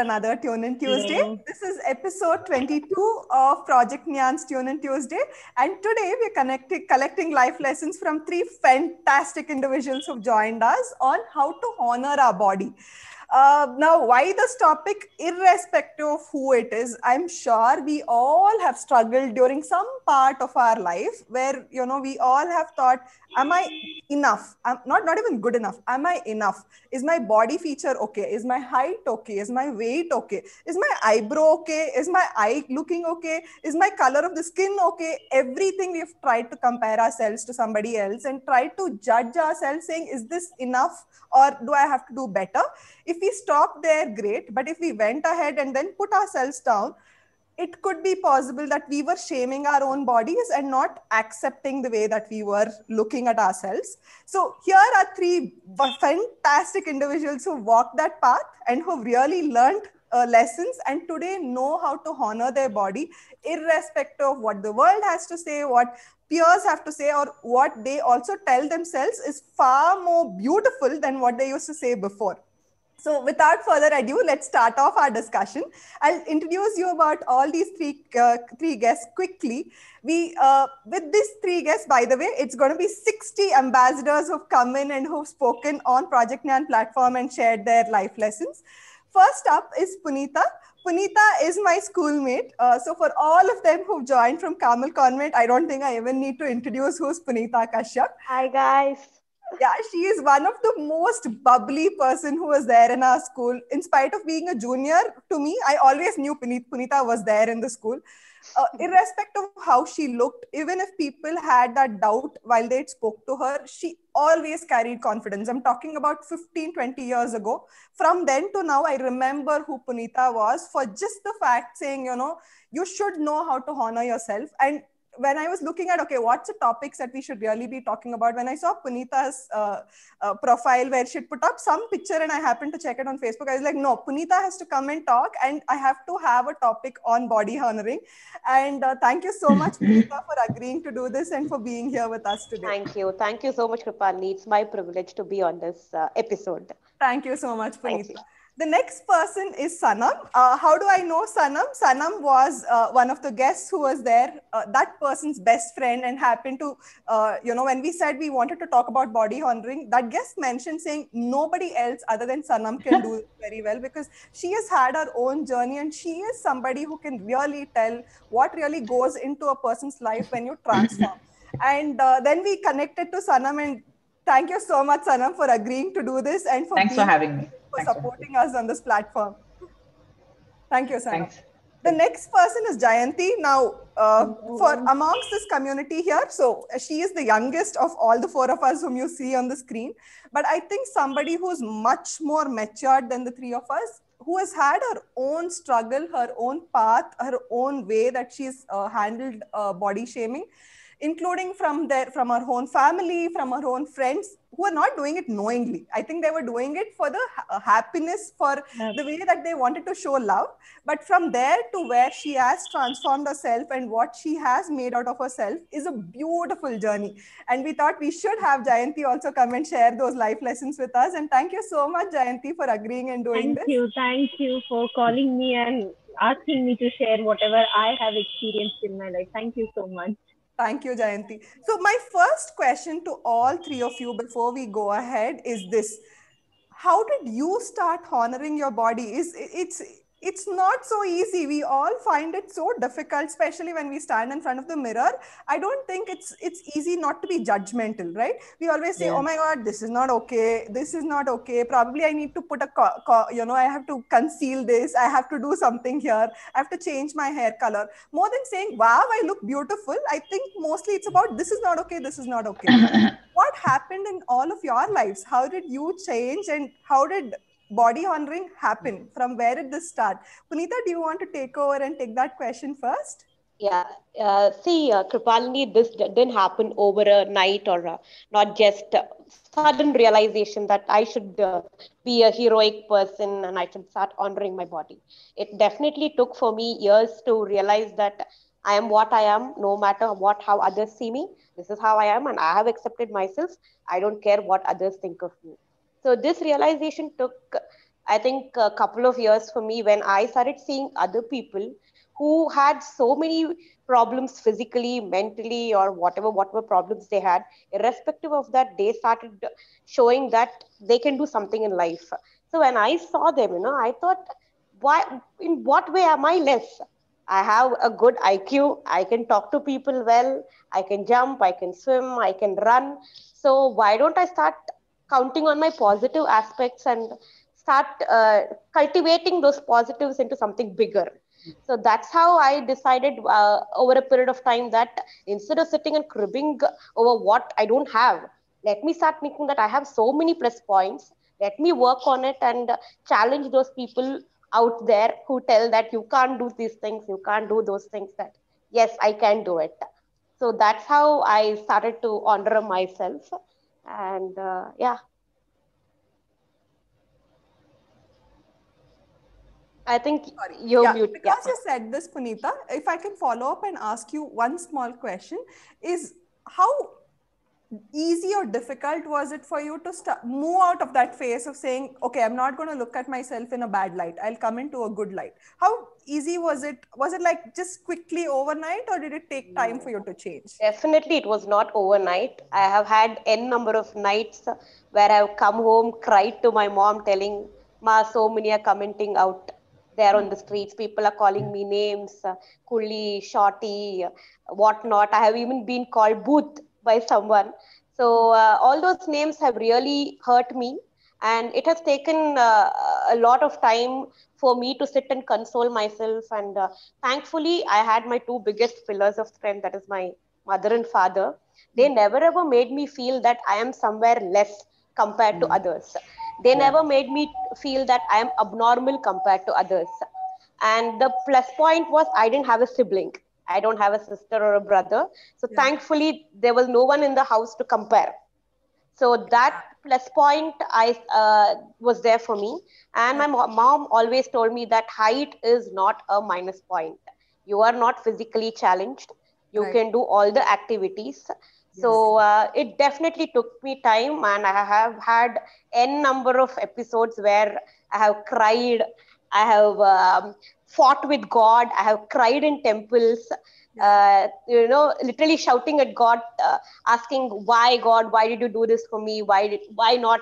another Tune In Tuesday. Hello. This is episode 22 of Project Nyan's Tune In Tuesday. And today we're connecting, collecting life lessons from three fantastic individuals who've joined us on how to honor our body. Uh, now, why this topic, irrespective of who it is, I'm sure we all have struggled during some part of our life where, you know, we all have thought, am I enough? I'm not, not even good enough. Am I enough? Is my body feature okay? Is my height okay? Is my weight okay? Is my eyebrow okay? Is my eye looking okay? Is my color of the skin okay? Everything we've tried to compare ourselves to somebody else and tried to judge ourselves saying, is this enough or do I have to do better? If we stop there, great. But if we went ahead and then put ourselves down, it could be possible that we were shaming our own bodies and not accepting the way that we were looking at ourselves. So, here are three fantastic individuals who walked that path and who really learned uh, lessons and today know how to honor their body, irrespective of what the world has to say, what peers have to say, or what they also tell themselves is far more beautiful than what they used to say before. So without further ado, let's start off our discussion. I'll introduce you about all these three, uh, three guests quickly. We, uh, with these three guests, by the way, it's going to be 60 ambassadors who've come in and who've spoken on Project Nyan platform and shared their life lessons. First up is Punita. Punita is my schoolmate. Uh, so for all of them who've joined from Carmel Convent, I don't think I even need to introduce who's Punita Kashyap. Hi guys yeah she is one of the most bubbly person who was there in our school. In spite of being a junior to me i always knew Punita, Punita was there in the school. Uh, irrespective of how she looked even if people had that doubt while they spoke to her she always carried confidence. I'm talking about 15 20 years ago. From then to now i remember who punita was for just the fact saying you know you should know how to honor yourself. And when I was looking at okay, what's the topics that we should really be talking about? When I saw Punita's uh, uh, profile where she put up some picture and I happened to check it on Facebook, I was like, no, Punita has to come and talk, and I have to have a topic on body honoring. And uh, thank you so much, Punita, for agreeing to do this and for being here with us today. Thank you, thank you so much, Krupalini. It's my privilege to be on this uh, episode. Thank you so much, Punita. The next person is Sanam. Uh, how do I know Sanam? Sanam was uh, one of the guests who was there, uh, that person's best friend, and happened to, uh, you know, when we said we wanted to talk about body honoring, that guest mentioned saying nobody else other than Sanam can do it very well because she has had her own journey and she is somebody who can really tell what really goes into a person's life when you transform. and uh, then we connected to Sanam and thank you so much, Sanam, for agreeing to do this and for thanks for having me for supporting us on this platform. Thank you, Sana. Thanks. The next person is Jayanti. Now, uh, for amongst this community here, so she is the youngest of all the four of us whom you see on the screen. But I think somebody who's much more matured than the three of us, who has had her own struggle, her own path, her own way that she's uh, handled uh, body shaming including from their from our own family, from our own friends who are not doing it knowingly. I think they were doing it for the uh, happiness, for yes. the way that they wanted to show love. But from there to where she has transformed herself and what she has made out of herself is a beautiful journey. And we thought we should have Jayanti also come and share those life lessons with us. And thank you so much, Jayanti, for agreeing and doing thank this. Thank you. Thank you for calling me and asking me to share whatever I have experienced in my life. Thank you so much. Thank you, Jayanti. So, my first question to all three of you before we go ahead is this How did you start honoring your body? Is it's it's not so easy. We all find it so difficult especially when we stand in front of the mirror. I don't think it's it's easy not to be judgmental right? We always say yeah. oh my god this is not okay. This is not okay. Probably i need to put a co- co- you know i have to conceal this. I have to do something here. I have to change my hair color. More than saying wow i look beautiful i think mostly it's about this is not okay. This is not okay. What happened in all of your lives? How did you change and how did body honoring happen? From where did this start? Punita, do you want to take over and take that question first? Yeah, uh, see, uh, Krupalini, this didn't happen over a night or uh, not just sudden realization that I should uh, be a heroic person and I should start honoring my body. It definitely took for me years to realize that I am what I am, no matter what how others see me. This is how I am, and I have accepted myself. I don't care what others think of me. So this realization took I think a couple of years for me when I started seeing other people who had so many problems physically, mentally, or whatever, whatever problems they had, irrespective of that, they started showing that they can do something in life. So when I saw them, you know, I thought, why, in what way am I less? I have a good IQ. I can talk to people well. I can jump. I can swim. I can run. So why don't I start counting on my positive aspects and start uh, cultivating those positives into something bigger? So that's how I decided uh, over a period of time that instead of sitting and cribbing over what I don't have, let me start making that I have so many plus points. Let me work on it and challenge those people out there who tell that you can't do these things, you can't do those things. That yes, I can do it. So that's how I started to honor myself, and uh, yeah. I think Sorry. you're yeah, mute. Because yeah. you said this, Punita, if I can follow up and ask you one small question is how easy or difficult was it for you to start, move out of that phase of saying, okay, I'm not going to look at myself in a bad light. I'll come into a good light. How easy was it? Was it like just quickly overnight or did it take time for you to change? Definitely, it was not overnight. I have had n number of nights where I've come home, cried to my mom, telling, Ma, so many are commenting out there on the streets. People are calling me names, Kuli, Shorty, whatnot. I have even been called Booth by someone. So uh, all those names have really hurt me, and it has taken uh, a lot of time for me to sit and console myself. And uh, thankfully, I had my two biggest pillars of strength. That is my mother and father. They never ever made me feel that I am somewhere less compared to others. They never made me feel that I am abnormal compared to others. And the plus point was I didn't have a sibling. I don't have a sister or a brother. So Yeah. thankfully, there was no one in the house to compare. So that plus point I uh, was there for me. And my mo- mom always told me that height is not a minus point. You are not physically challenged. You Right. can do all the activities. So uh, it definitely took me time, and I have had n number of episodes where I have cried. I have um, fought with God. I have cried in temples. Uh, you know, literally shouting at God, uh, asking, "Why, God? Why did you do this for me? Why did? Why not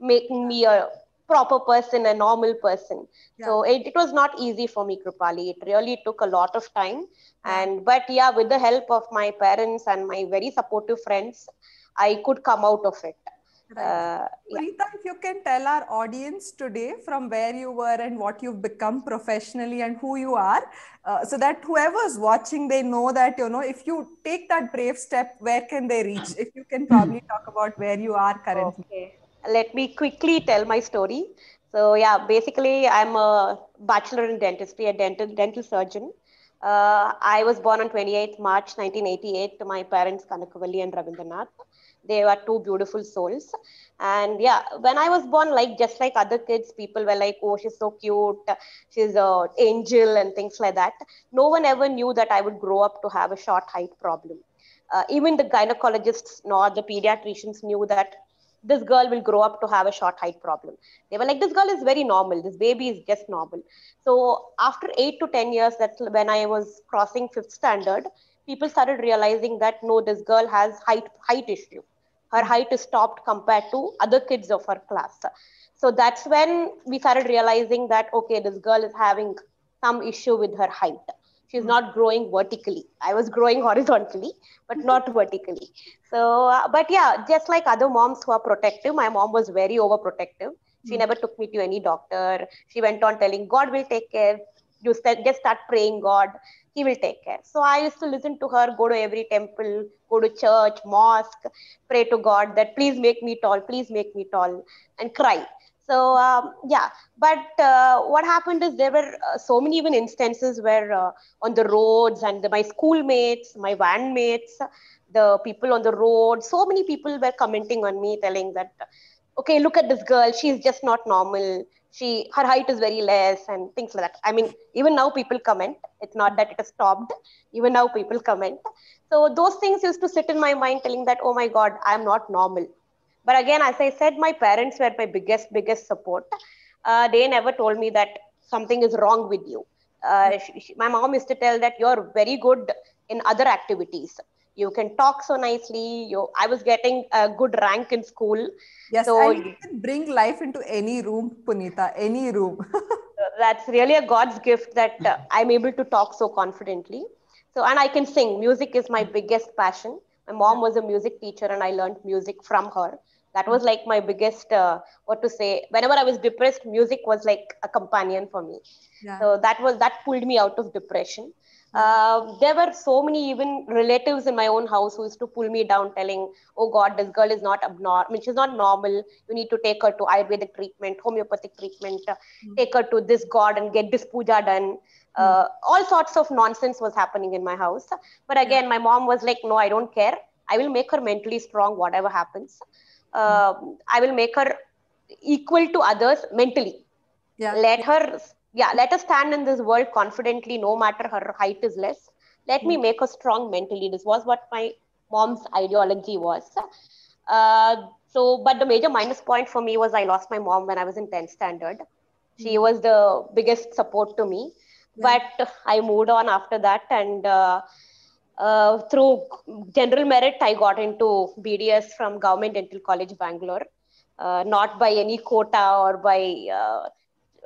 making me a proper person, a normal person?" So it, it was not easy for me, Kripali. It really took a lot of time. And but yeah, with the help of my parents and my very supportive friends, I could come out of it. Right. Uh, yeah. Punita, if you can tell our audience today from where you were and what you've become professionally and who you are, uh, so that whoever's watching, they know that, you know, if you take that brave step, where can they reach? If you can probably talk about where you are currently. Okay. Let me quickly tell my story. So yeah, basically I'm a bachelor in dentistry, a dental dental surgeon. Uh, I was born on 28th March 1988 to my parents Kanakavalli and Ravindranath. They were two beautiful souls. And yeah, when I was born, like just like other kids, people were like, "Oh, she's so cute. She's a angel," and things like that. No one ever knew that I would grow up to have a short height problem. Uh, even the gynecologists nor the pediatricians knew that this girl will grow up to have a short height problem. They were like, this girl is very normal. This baby is just normal. So after eight to 10 years, that's when I was crossing fifth standard, people started realizing that no, this girl has height, height issue. Her height is stopped compared to other kids of her class. So that's when we started realizing that, okay, this girl is having some issue with her height. She's not growing vertically. I was growing horizontally, but not vertically. So, uh, but yeah, just like other moms who are protective, my mom was very overprotective. She never took me to any doctor. She went on telling, God will take care. You st- just start praying, God, He will take care. So I used to listen to her, go to every temple, go to church, mosque, pray to God that please make me tall, please make me tall, and cry. So um, yeah, but uh, what happened is there were uh, so many even instances where uh, on the roads and the, my schoolmates, my van mates, the people on the road, so many people were commenting on me, telling that, okay, look at this girl, she's just not normal. She her height is very less and things like that. I mean, even now people comment. It's not that it has stopped. Even now people comment. So those things used to sit in my mind, telling that, oh my God, I'm not normal but again as i said my parents were my biggest biggest support uh, they never told me that something is wrong with you. Uh, she, she, my mom used to tell that you're very good in other activities. You can talk so nicely. You, I was getting a good rank in school. Yes, so you can bring life into any room, Punita, any room. that's really a God's gift that uh, I'm able to talk so confidently. So, and I can sing. Music is my biggest passion. My mom was a music teacher, and I learned music from her that was like my biggest uh, what to say whenever i was depressed music was like a companion for me yeah. so that was that pulled me out of depression uh, there were so many even relatives in my own house who used to pull me down telling oh god this girl is not abnormal I mean, she's not normal you need to take her to ayurvedic treatment homeopathic treatment mm-hmm. take her to this god and get this puja done uh, mm-hmm. all sorts of nonsense was happening in my house but again yeah. my mom was like no i don't care i will make her mentally strong whatever happens uh, I will make her equal to others mentally. Yeah. Let her, yeah, let her stand in this world confidently, no matter her height is less. Let me hmm. make her strong mentally. This was what my mom's ideology was. Uh, so, but the major minus point for me was I lost my mom when I was in 10th standard. She hmm. was the biggest support to me. Yeah. But I moved on after that and uh, uh, through general merit, I got into BDS from Government Dental College, Bangalore. Uh, not by any quota or by uh,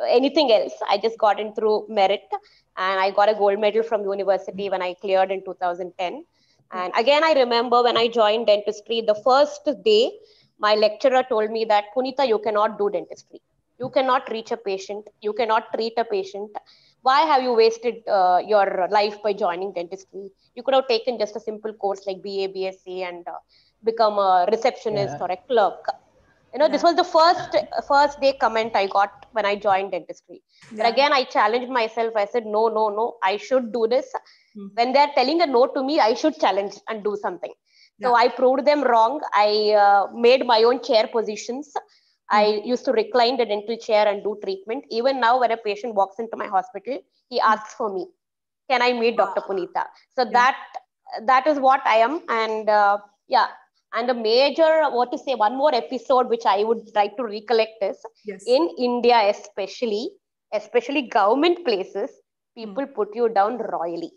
anything else. I just got in through merit, and I got a gold medal from university when I cleared in 2010. And again, I remember when I joined dentistry, the first day, my lecturer told me that Punita, you cannot do dentistry. You cannot reach a patient. You cannot treat a patient why have you wasted uh, your life by joining dentistry you could have taken just a simple course like ba bsc and uh, become a receptionist yeah. or a clerk you know yeah. this was the first first day comment i got when i joined dentistry yeah. but again i challenged myself i said no no no i should do this mm-hmm. when they're telling a no to me i should challenge and do something so i proved them wrong i uh, made my own chair positions I hmm. used to recline the dental chair and do treatment. Even now, when a patient walks into my hospital, he hmm. asks for me. Can I meet Dr. Punita? So yeah. that that is what I am. And uh, yeah, and a major what to say one more episode which I would like to recollect is yes. in India, especially especially government places, people mm. put you down royally.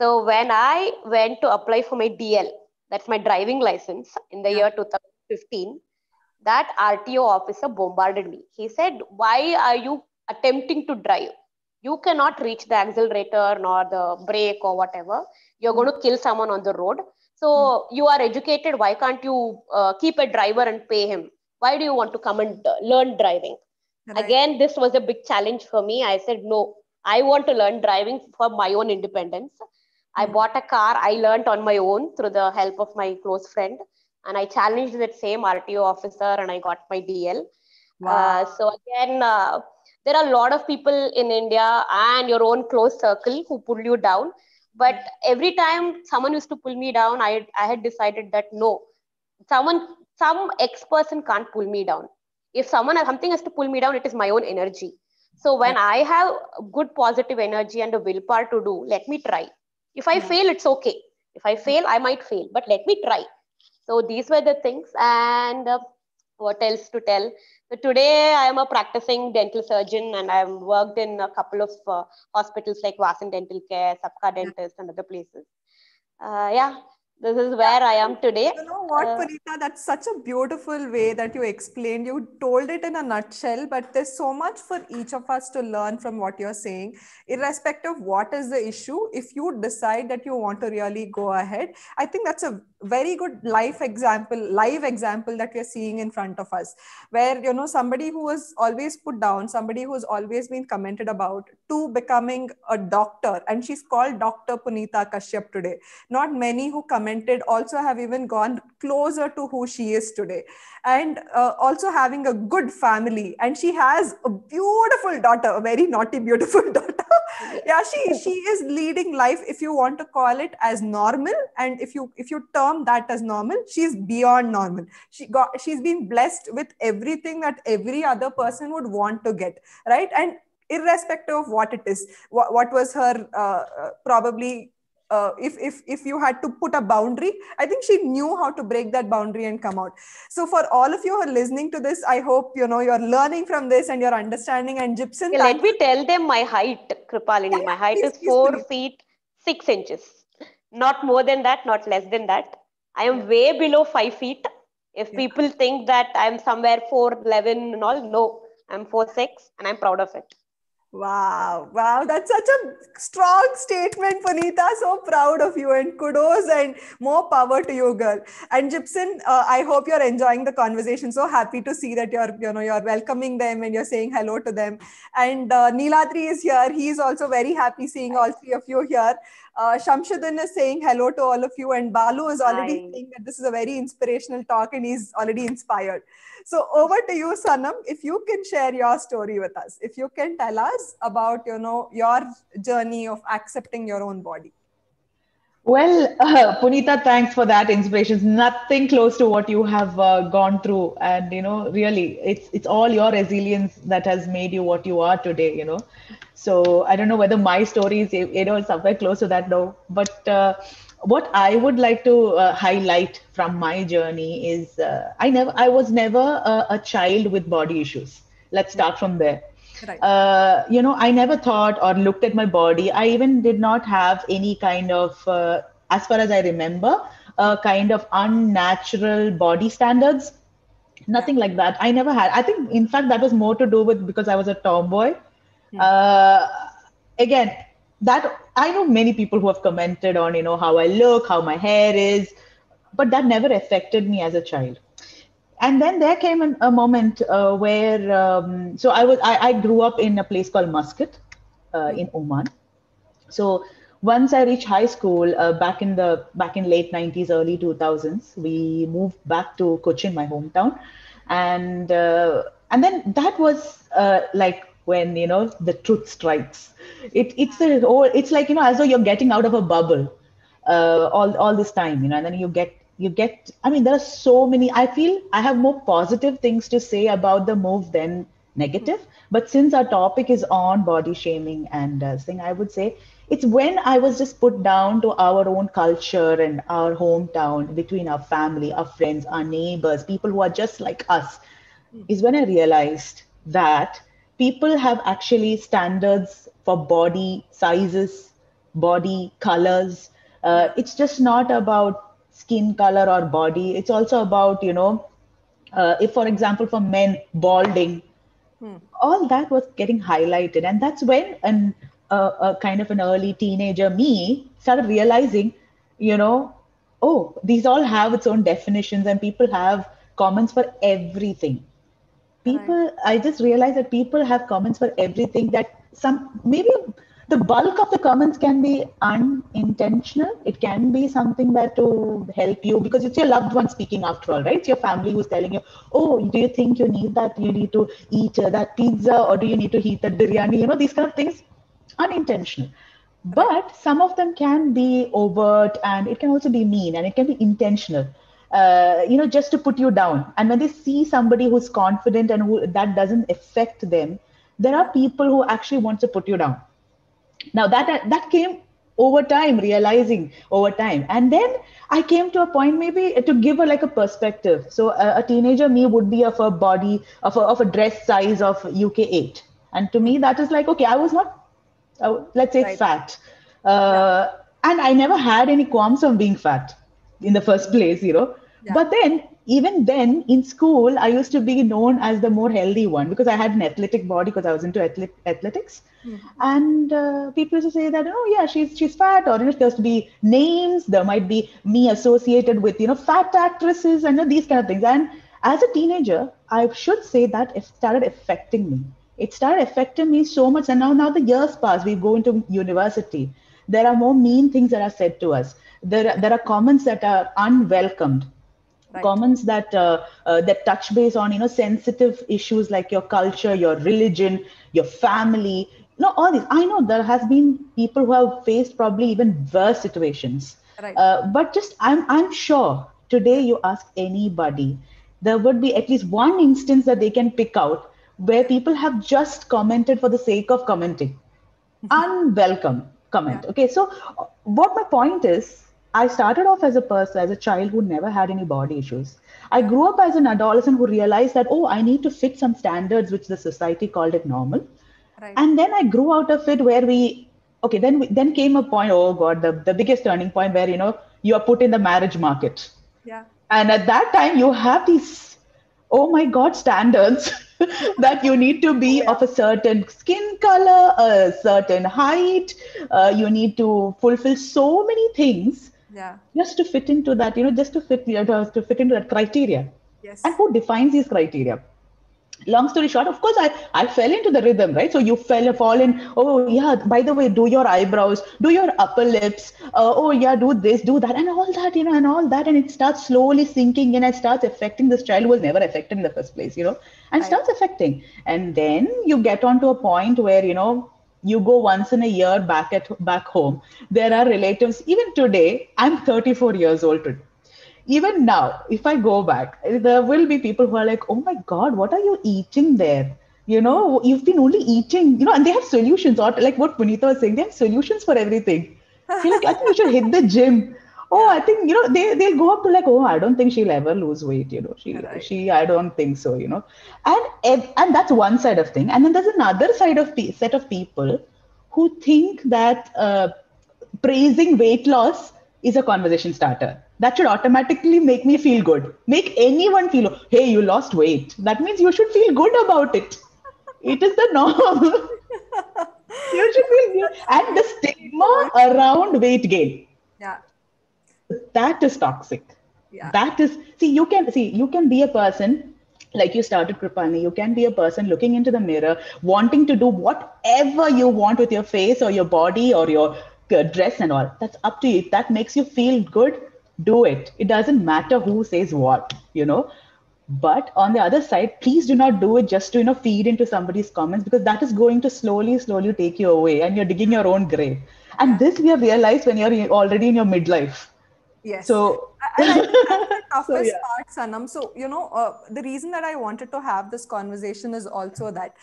So when I went to apply for my DL, that's my driving license in the yeah. year 2015 that RTO officer bombarded me. He said, Why are you attempting to drive? You cannot reach the accelerator nor the brake or whatever. You're going to kill someone on the road. So mm. you are educated. Why can't you uh, keep a driver and pay him? Why do you want to come and uh, learn driving? Right. Again, this was a big challenge for me. I said, No, I want to learn driving for my own independence. Mm. I hmm. bought a car. I learned on my own through the help of my close friend and I challenged that same RTO officer and I got my DL. Uh, wow. Uh, so again, uh, there are a lot of people in India and your own close circle who pull you down. But every time someone used to pull me down, I, I had decided that no, someone, some ex person can't pull me down. If someone something has to pull me down, it is my own energy. So when I have good positive energy and a willpower to do, let me try. If I fail, it's okay. If I fail, I might fail, but let me try so these were the things and uh, what else to tell. So today i am a practicing dental surgeon and i've worked in a couple of uh, hospitals like Vasan dental care Sabka dentist and other places. Uh, yeah this is where I am today. You know what, uh, Punita? That's such a beautiful way that you explained. You told it in a nutshell, but there's so much for each of us to learn from what you're saying, irrespective of what is the issue. If you decide that you want to really go ahead, I think that's a very good life example, live example that we're seeing in front of us, where you know somebody who was always put down, somebody who's always been commented about, to becoming a doctor, and she's called Dr. Punita Kashyap today. Not many who come commented also have even gone closer to who she is today. And uh, also having a good family. And she has a beautiful daughter a very naughty beautiful daughter. Yeah she she is leading life if you want to call it as normal. And if you if you term that as normal she's beyond normal. She got she's been blessed with everything that every other person would want to get right? And irrespective of what it is what, what was her uh, uh probably uh, if if if you had to put a boundary i think she knew how to break that boundary and come out so for all of you who are listening to this i hope you know you're learning from this and you're understanding and gypsum Okay, let me tell them my height, Krupalini. Yeah, my height please, is please, four please. feet six inches. Not more than that, not less than that. I am way below five feet. If Yeah. people think that I'm somewhere four eleven and all, no, I'm four six, and I'm proud of it. Wow, wow, that's such a strong statement, Punita. So proud of you, and kudos and more power to you, girl. And Gypsum, uh, I hope you're enjoying the conversation. So happy to see that you're, you know, you're welcoming them and you're saying hello to them. And uh, Neeladri is here. He's also very happy seeing all three of you here. Uh, Shamshuddin is saying hello to all of you, and Balu is already Hi. saying that this is a very inspirational talk, and he's already inspired. So over to you, Sanam. If you can share your story with us, if you can tell us about you know your journey of accepting your own body. Well, uh, Punita, thanks for that inspiration. It's nothing close to what you have uh, gone through, and you know, really, it's it's all your resilience that has made you what you are today. You know, so I don't know whether my story is you know somewhere close to that, no. But uh, what I would like to uh, highlight from my journey is uh, I never I was never a, a child with body issues. Let's start from there Right. uh, you know, I never thought or looked at my body. I even did not have any kind of, uh, as far as I remember, a kind of unnatural body standards. Nothing like that. I never had. I think, in fact, that was more to do with because I was a tomboy. Uh, again, that I know many people who have commented on, you know, how I look, how my hair is, but that never affected me as a child. And then there came an, a moment uh, where um, so i was I, I grew up in a place called muscat uh, in oman. So once i reached high school uh, back in the back in late 90s early 2000s we moved back to cochin my hometown. And uh, and then that was uh, like when you know the truth strikes. It, it's a whole it's like you know as though you're getting out of a bubble uh, all all this time you know and then you get you get i mean there are so many i feel i have more positive things to say about the move than negative but since our topic is on body shaming and uh, thing i would say it's when i was just put down to our own culture and our hometown between our family our friends our neighbors people who are just like us is when i realized that people have actually standards for body sizes body colors. Uh, it's just not about skin color or body. It's also about you know uh, if for example for men balding. All that was getting highlighted. And that's when an uh, a kind of an early teenager me started realizing you know oh these all have its own definitions and people have comments for everything people i just realized that people have comments for everything that some maybe the bulk of the comments can be unintentional. It can be something that to help you because it's your loved one speaking after all right? It's your family who's telling you oh do you think you need that? You need to eat uh, that pizza or do you need to heat that biryani? You know these kind of things. Unintentional. But some of them can be overt and it can also be mean and it can be intentional uh, you know just to put you down. And when they see somebody who's confident and who that doesn't affect them there are people who actually want to put you down. Now that that came over time realizing over time. And then i came to a point maybe to give a like a perspective. So a, a teenager me would be of a body of a, of a dress size of uk 8 and to me that is like okay i was not uh, let's say Right. fat. Uh, and i never had any qualms of being fat in the first place you know Yeah. but then even then in school i used to be known as the more healthy one because i had an athletic body because i was into athlet- athletics. And uh, people used to say that oh yeah she's she's fat or you know there's to be names there might be me associated with you know fat actresses and you know, these kind of things. And as a teenager i should say that it started affecting me. It started affecting me so much. And now now the years pass we go into university. There are more mean things that are said to us. There there are comments that are unwelcomed Right. comments that uh, uh, that touch base on you know sensitive issues like your culture your religion your family you know all these i know there has been people who have faced probably even worse situations Right. uh, but just i'm i'm sure today you ask anybody there would be at least one instance that they can pick out where people have just commented for the sake of commenting unwelcome comment. Yeah. Okay, so uh, what my point is, I started off as a person, as a child who never had any body issues. I grew up as an adolescent who realized that, oh, I need to fit some standards which the society called it normal. Right. And then I grew out of it where we, okay, then we, then came a point, oh God, the, the biggest turning point where, you know, you are put in the marriage market. yeah. And at that time, you have these, oh my God, standards that you need to be yeah. of a certain skin color, a certain height. Uh, you need to fulfill so many things Yeah. just to fit into that, you know, just to fit, you know, to fit into that criteria. Yes. And who defines these criteria? Long story short, of course, I, I fell into the rhythm, right? So you fell, fall in, oh, yeah, by the way, do your eyebrows, do your upper lips, uh, oh, yeah, do this, do that, and all that, you know, and all that. And it starts slowly sinking in and starts affecting this child who was never affected in the first place, you know, and Right. starts affecting. And then you get on to a point where, you know, you go once in a year back at back home. There are relatives, even today, I'm 34 years old today even now, if I go back, there will be people who are like, oh my God, what are you eating there? You know, you've been only eating, you know, and they have solutions, or like what Punita was saying, they have solutions for everything. Like, I think you should hit the gym. Oh, I think, you know, they, they'll go up to like, oh, I don't think she'll ever lose weight, you know. She, Right. she, I don't think so, you know. And, and that's one side of thing. And then there's another side of set of people who think that uh, praising weight loss is a conversation starter. That should automatically make me feel good. Make anyone feel, hey, you lost weight. That means you should feel good about it. It is the norm. you should feel good. And the stigma around weight gain, yeah. That is toxic. Yeah. That is, see, you can see, you can be a person like you started Kripani, you can be a person looking into the mirror, wanting to do whatever you want with your face or your body or your uh, dress and all. That's up to you. If that makes you feel good, do it. It doesn't matter who says what, you know. But on the other side, please do not do it just to you know feed into somebody's comments because that is going to slowly, slowly take you away, and you're digging your own grave. And this we have realized when you're already in your midlife. Yes. So and I think that's the toughest yeah. part, Sanam. So, you know, uh, the reason that I wanted to have this conversation is also that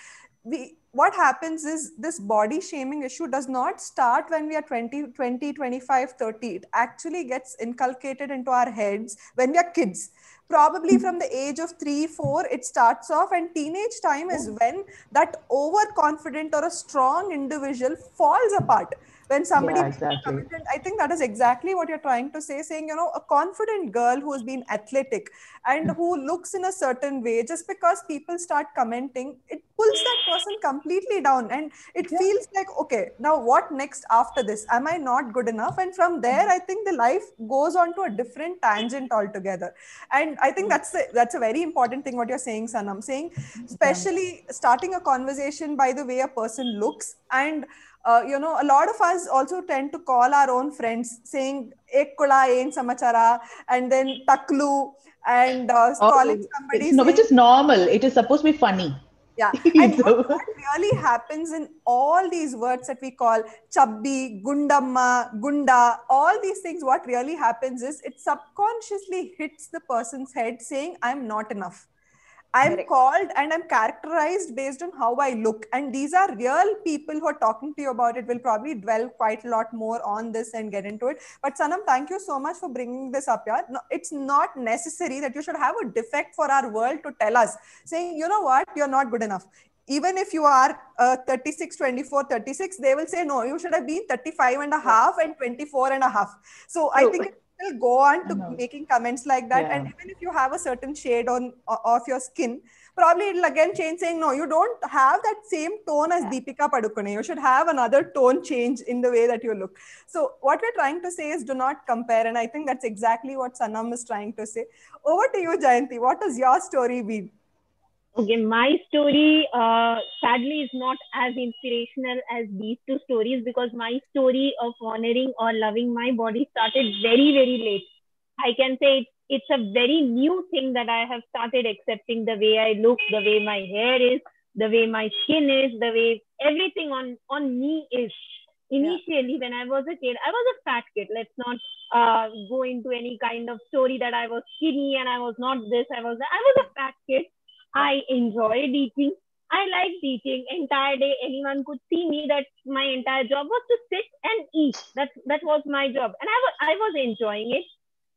we what happens is this body shaming issue does not start when we are 20 20 25 30 it actually gets inculcated into our heads when we are kids probably from the age of 3 4 it starts off and teenage time is when that overconfident or a strong individual falls apart when somebody Yeah, exactly. I think that is exactly what you're trying to say, saying, you know, a confident girl who's been athletic and who looks in a certain way, just because people start commenting, it pulls that person completely down. And it feels like, okay, now what next after this? Am I not good enough? And from mm-hmm. there, I think the life goes on to a different tangent altogether. And I think mm-hmm. that's the, that's a very important thing what you're saying, Sanam, saying, especially starting a conversation by the way a person looks and uh, you know, a lot of us also tend to call our own friends saying "Ek kula ain samachara" and then "taklu" and uh, Oh, calling somebody. no, which is normal. It is supposed to be funny. yeah. And what, what really happens in all these words that we call chubby, gundamma, gunda, all these things, what really happens is it subconsciously hits the person's head saying, I'm not enough. I'm Correct. called and I'm characterized based on how I look. And these are real people who are talking to you about it. We'll probably dwell quite a lot more on this and get into it. But Sanam, thank you so much for bringing this up here. No, it's not necessary that you should have a defect for our world to tell us, saying, you know what, you're not good enough. Even if you are uh, 36, 24, 36, they will say, no, you should have been 35 and a half and 24 and a half. So I True. think will go on to making comments like that and even if you have a certain shade on of your skin probably it'll again change saying no you don't have that same tone as deepika padukone. You should have another tone change in the way that you look. So what we're trying to say is do not compare and i think that's exactly what sanam is trying to say. Over to you jayanti. What has your story been Okay, my story uh, sadly is not as inspirational as these two stories because my story of honoring or loving my body started very, very late. I can say it's, it's a very new thing that I have started accepting the way I look, the way my hair is, the way my skin is, the way everything on, on me is. Initially, when I was a kid, I was a fat kid. Let's not uh, go into any kind of story that I was skinny and I was not this, I was that. I was a fat kid. I enjoyed eating. I like teaching entire day. Anyone could see me that my entire job was to sit and eat. That that was my job, and I was I was enjoying it.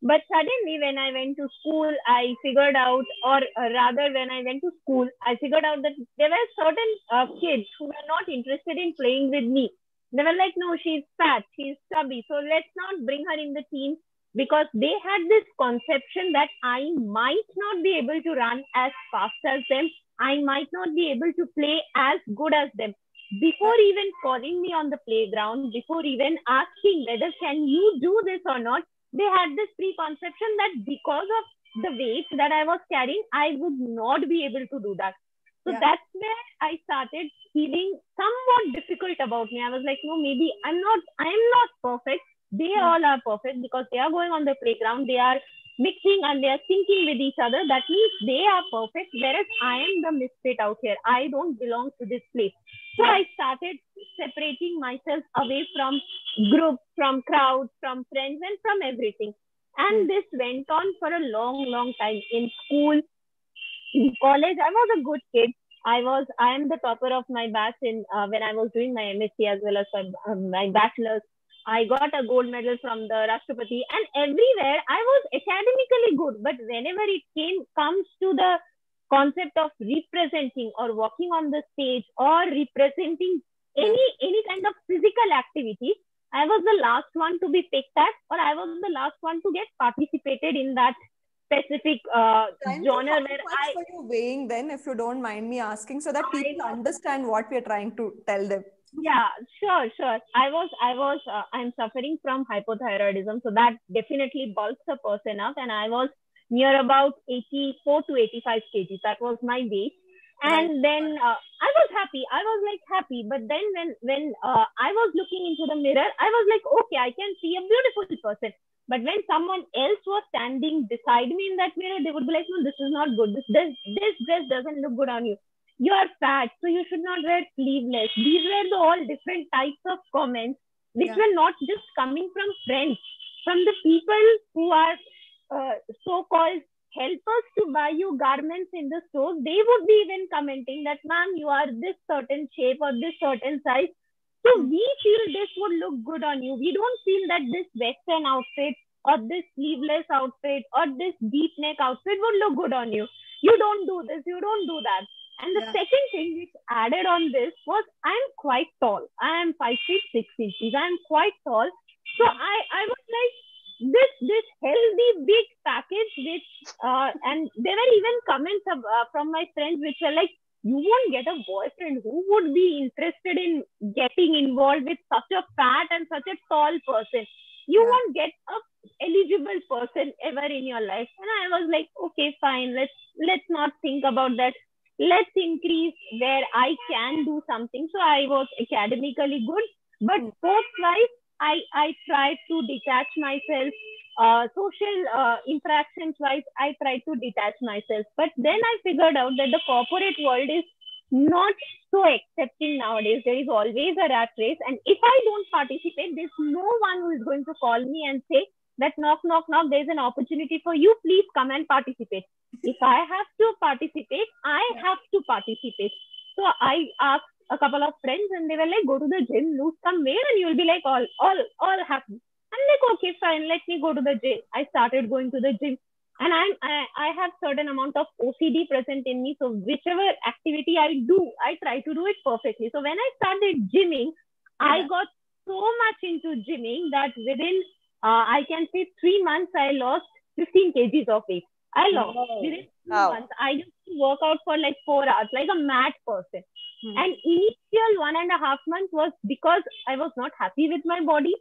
But suddenly, when I went to school, I figured out, or rather, when I went to school, I figured out that there were certain uh, kids who were not interested in playing with me. They were like, no, she's fat, she's stubby, so let's not bring her in the team because they had this conception that I might not be able to run as fast as them. I might not be able to play as good as them. Before even calling me on the playground, before even asking whether can you do this or not, they had this preconception that because of the weight that I was carrying, I would not be able to do that. So Yeah. that's where I started feeling somewhat difficult about me. I was like, no, maybe I'm not, I'm not perfect. They all are perfect because they are going on the playground. They are mixing and they are syncing with each other. That means they are perfect, whereas I am the misfit out here. I don't belong to this place. So I started separating myself away from groups, from crowds, from friends, and from everything. And Hmm. this went on for a long, long time. In school, in college, I was a good kid. I was, I am the topper of my batch in uh, when I was doing my MSc as well as my, um, my bachelor's. I got a gold medal from the Rashtrapati, and everywhere I was academically good. But whenever it came comes to the concept of representing or walking on the stage or representing any any kind of physical activity, I was the last one to be picked at, or I was the last one to get participated in that specific uh, Time genre where I were you weighing then, if you don't mind me asking, so that people understand what we're trying to tell them? Yeah sure sure. I was i was uh, i'm suffering from hypothyroidism so that definitely bulks a person up and i was near about 84 to 85 kgs that was my weight. And then uh, i was happy. I was like happy. But then when when uh, i was looking into the mirror i was like okay i can see a beautiful person. But when someone else was standing beside me in that mirror they would be like no this is not good. This this, this dress doesn't look good on you you are fat, so you should not wear sleeveless. These were the all different types of comments, which Yeah. were not just coming from friends, from the people who are uh, so-called helpers to buy you garments in the stores. They would be even commenting that, ma'am, you are this certain shape or this certain size. So Hmm. we feel this would look good on you. We don't feel that this western outfit or this sleeveless outfit or this deep neck outfit would look good on you. You don't do this, you don't do that. And the Yeah. second thing which added on this was I'm quite tall. I am five feet six inches. I'm quite tall. So I, I was like this this healthy big package which uh, and there were even comments of, uh, from my friends which were like you won't get a boyfriend who would be interested in getting involved with such a fat and such a tall person you Yeah. won't get a eligible person ever in your life and i was like okay fine let's let's not think about that let's increase where i can do something. So i was academically good but Hmm. sports wise i i tried to detach myself uh, social uh, interactions wise i tried to detach myself. But then i figured out that the corporate world is not so accepting nowadays. There is always a rat race. And if i don't participate there's no one who is going to call me and say that knock knock knock. There's an opportunity for you. Please come and participate. If i have to participate i have to participate. So i asked a couple of friends and they were like go to the gym. Lose some weight and you'll be like all all all happy. I'm like okay fine. Let me go to the gym. I started going to the gym. And i'm i, I have certain amount of ocd present in me. So whichever activity i do i try to do it perfectly. So when i started gymming i got so much into gymming that within uh, i can say three months i lost 15 kgs of weight i lost Wow. within two months i used to work out for like four hours like a mad person Hmm. and initial one and a half months was because I was not happy with my body.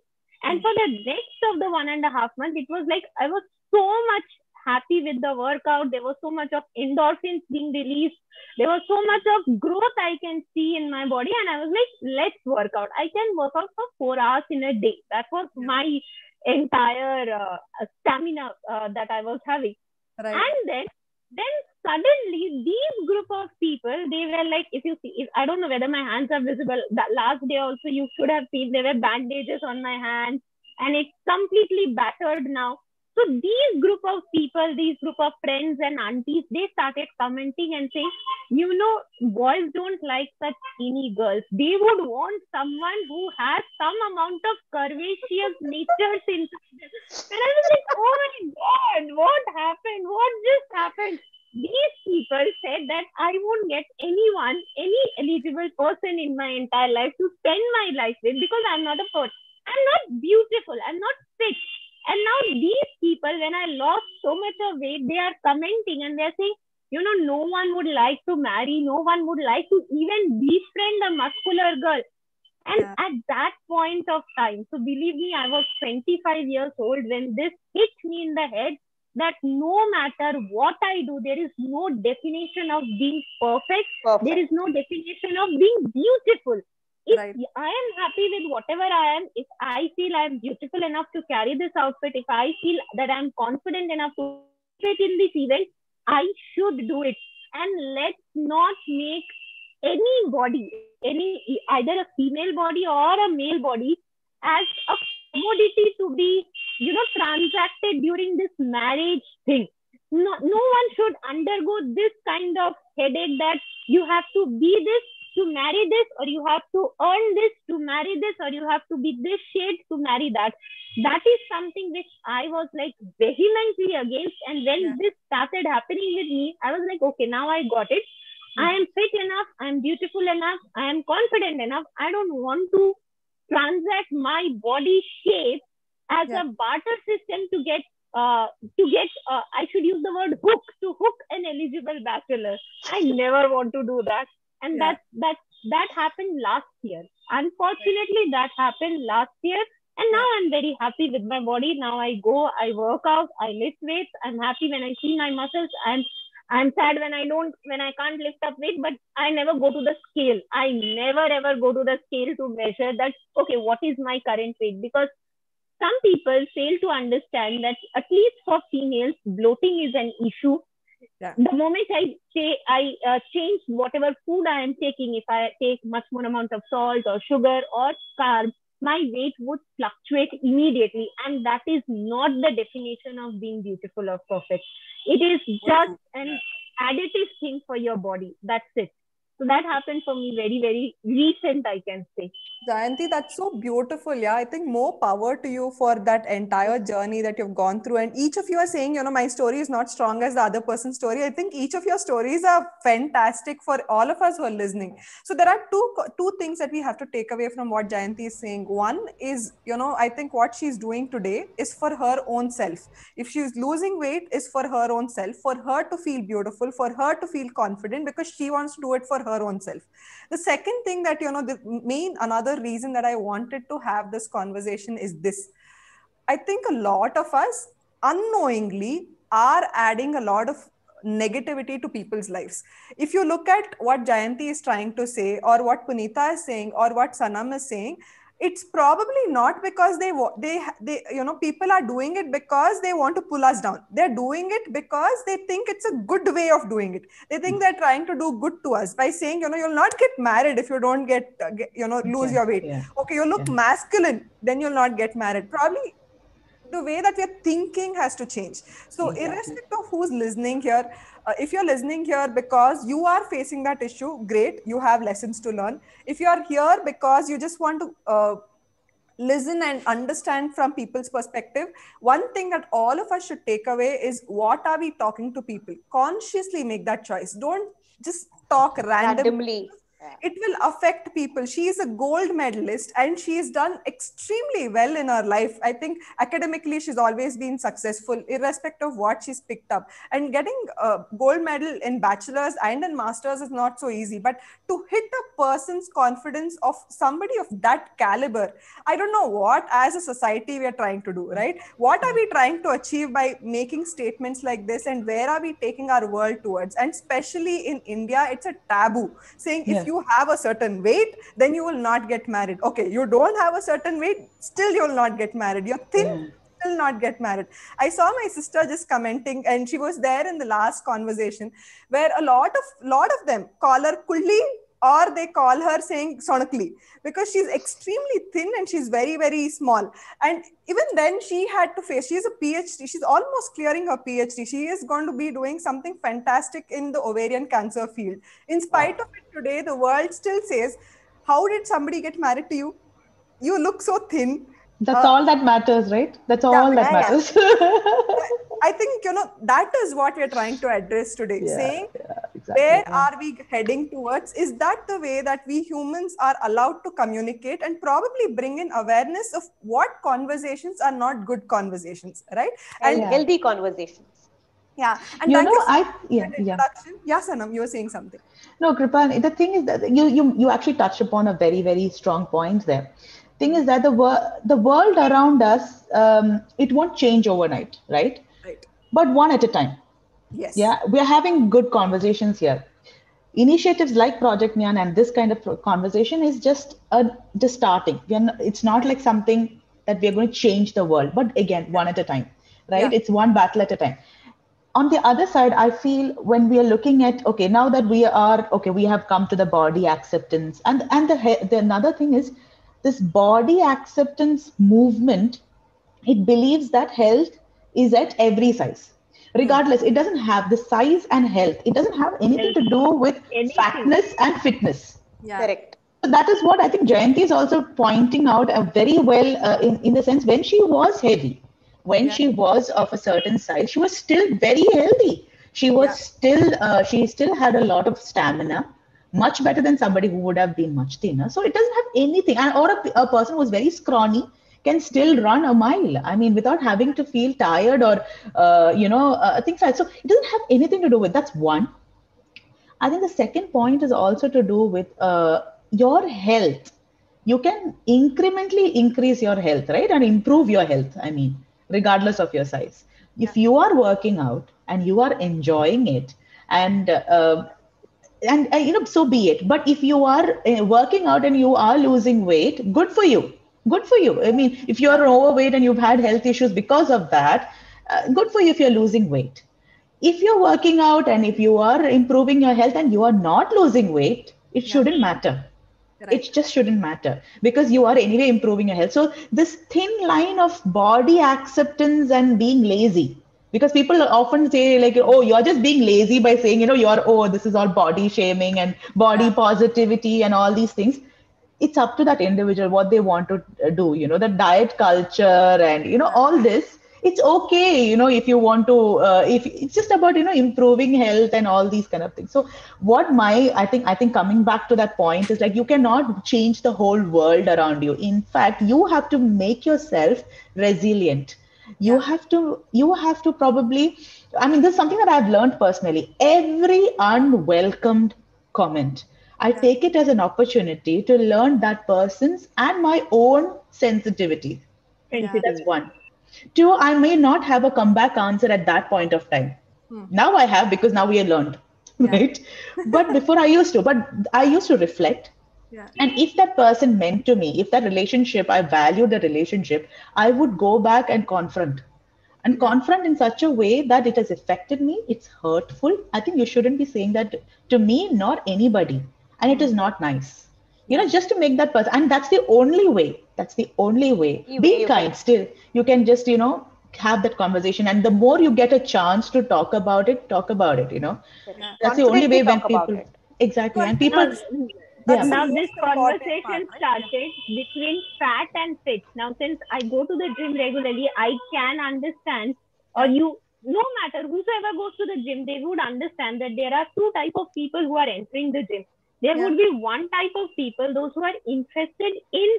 And for the next of the one and a half months, it was like I was so much happy with the workout. There was so much of endorphins being released. There was so much of growth I can see in my body. And I was like, let's work out. I can work out for four hours in a day. That was my entire uh, stamina uh, that I was having Right. and then then suddenly these group of people they were like if you see if, i don't know whether my hands are visible that last day also you should have seen there were bandages on my hands and it's completely battered now So these group of people, these group of friends and aunties, they started commenting and saying, you know, boys don't like such skinny girls. They would want someone who has some amount of curvaceous natures inside them. And I was like, oh my God, what happened? What just happened? These people said that I won't get anyone, any eligible person in my entire life to spend my life with because I'm not a person. I'm not beautiful. I'm not fit. And now these people, when I lost so much of weight, they are commenting and they're saying, you know, no one would like to marry, no one would like to even befriend a muscular girl. And yeah. at that point of time, so believe me, I was 25 years old when this hit me in the head that no matter what I do, there is no definition of being perfect. perfect. There is no definition of being beautiful if right. I am happy with whatever I am, if I feel I am beautiful enough to carry this outfit, if I feel that I'm confident enough to fit in this event, I should do it. And let's not make anybody, any either a female body or a male body, as a commodity to be, you know, transacted during this marriage thing. No, no one should undergo this kind of headache that you have to be this to marry this or you have to earn this to marry this or you have to be this shade to marry that. That is something which i was like vehemently against. And when yeah. this started happening with me i was like okay now i got it. Yeah. i am fit enough. I am beautiful enough. I am confident enough. I don't want to transact my body shape as yeah. a barter system to get uh, to get uh, i should use the word hook to hook an eligible bachelor. I never want to do that and yeah. that that that happened last year. Unfortunately that happened last year. And now i'm very happy with my body. Now i go i work out i lift weights. I'm happy when i see my muscles. I'm i'm sad when i don't when i can't lift up weight but i never go to the scale. I never ever go to the scale to measure that okay what is my current weight? Because some people fail to understand that at least for females bloating is an issue yeah. the moment I say I uh, change whatever food I am taking, if I take much more amount of salt or sugar or carbs, my weight would fluctuate immediately. And that is not the definition of being beautiful or perfect. It is just an additive thing for your body. That's it. So that happened for me very, very recent, I can say. Jayanti, that's so beautiful. Yeah, I think more power to you for that entire journey that you've gone through. And each of you are saying, you know, my story is not strong as the other person's story. I think each of your stories are fantastic for all of us who are listening. So there are two two things that we have to take away from what Jayanti is saying. One is, you know, I think what she's doing today is for her own self. If she's losing weight, is for her own self, for her to feel beautiful, for her to feel confident, because she wants to do it for her own self. The second thing that, you know, the main another reason that I wanted to have this conversation is this. I think a lot of us unknowingly are adding a lot of negativity to people's lives. If you look at what Jayanti is trying to say, or what Punita is saying, or what Sanam is saying, it's probably not because they they they you know people are doing it because they want to pull us down they're doing it because they think it's a good way of doing it they think they're trying to do good to us by saying you know you'll not get married if you don't get, uh, get you know lose okay. your weight yeah. okay you look yeah. masculine then you'll not get married probably the way that we're thinking has to change so exactly. irrespective of who's listening here uh, if you're listening here because you are facing that issue great you have lessons to learn. If you are here because you just want to uh, listen and understand from people's perspective one thing that all of us should take away is what are we talking to people? Consciously make that choice. Don't just talk randomly, randomly it will affect people. She is a gold medalist and she has done extremely well in her life. I think academically she's always been successful irrespective of what she's picked up. And getting a gold medal in bachelor's and in masters is not so easy but to hit a person's confidence of somebody of that caliber i don't know what as a society we are trying to do right? What are we trying to achieve by making statements like this and where are we taking our world towards? And especially in india it's a taboo. Saying yeah. if you you have a certain weight, then you will not get married. Okay, you don't have a certain weight, still you will not get married. You're thin, yeah. still not get married. I saw my sister just commenting, and she was there in the last conversation where a lot of lot of them call her kulli or they call her saying Sonakli because she's extremely thin and she's very, very small. And even then, she had to face, she's a PhD, she's almost clearing her PhD. She is going to be doing something fantastic in the ovarian cancer field. In spite of it, today, the world still says, How did somebody get married to you? You look so thin. That's uh, all that matters, right? That's all yeah, that matters. I think, you know, that is what we're trying to address today. Yeah, saying, yeah, exactly, where are we heading towards? Is that the way that we humans are allowed to communicate and probably bring in awareness of what conversations are not good conversations, right? And, and healthy conversations. Yeah, and you know, you I yeah yeah. Yeah, Sanam, you were saying something. No, Kripa. The thing is that you you you actually touched upon a very very strong point there. Thing is that the world the world around us um, it won't change overnight, right? right? but one at a time. Yes. Yeah, we are having good conversations here. Initiatives like Project Nyan and this kind of conversation is just a just starting. Not, it's not like something that we are going to change the world, but again, one at a time, right? Yeah. It's one battle at a time. On the other side, I feel when we are looking at okay, now that we are okay, we have come to the body acceptance, and and the the another thing is this body acceptance movement. It believes that health is at every size regardless it doesn't have the size and health it doesn't have anything to do with anything. fatness and fitness yeah. correct so that is what i think jayanti is also pointing out uh, very well uh, in, in the sense when she was heavy when yeah. she was of a certain size she was still very healthy she was yeah. still uh, she still had a lot of stamina much better than somebody who would have been much thinner so it doesn't have anything and or a, a person who was very scrawny can still run a mile. I mean, without having to feel tired or, uh, you know, uh, things like So it doesn't have anything to do with that's one. I think the second point is also to do with uh, your health. You can incrementally increase your health, right? And improve your health. I mean, regardless of your size. If you are working out and you are enjoying it and uh, and uh, you know so be it but if you are uh, working out and you are losing weight good for you good for you. I mean, if you're overweight and you've had health issues because of that, uh, good for you if you're losing weight. If you're working out and if you are improving your health and you are not losing weight, it shouldn't matter. Right. It just shouldn't matter because you are anyway improving your health. So, this thin line of body acceptance and being lazy, because people often say, like, oh, you're just being lazy by saying, you know, you're, oh, this is all body shaming and body positivity and all these things it's up to that individual what they want to uh, do you know the diet culture and you know all this. It's okay you know if you want to uh, if it's just about you know improving health and all these kind of things. So what my i think i think coming back to that point is like you cannot change the whole world around you. In fact you have to make yourself resilient. You have to you have to probably i mean this is something that i've learned personally. Every unwelcomed comment I take it as an opportunity to learn that person's and my own sensitivity. Yeah. That's one. Two, I may not have a comeback answer at that point of time. Hmm. Now I have because now we have learned, yeah. right? but before I used to, but I used to reflect. Yeah. And if that person meant to me, if that relationship, I value the relationship, I would go back and confront and confront in such a way that it has affected me. It's hurtful. I think you shouldn't be saying that to me, nor anybody and it is not nice. You know just to make that person and that's the only way. That's the only way. You be kind. still you can just you know have that conversation. And the more you get a chance to talk about it talk about it you know. Yeah. that's the only way when people exactly. But and people but yeah. now this conversation started between fat and fit. Now, since I go to the gym regularly, I can understand, or you, no matter whosoever goes to the gym, they would understand that there are two type of people who are entering the gym there yeah. would be one type of people those who are interested in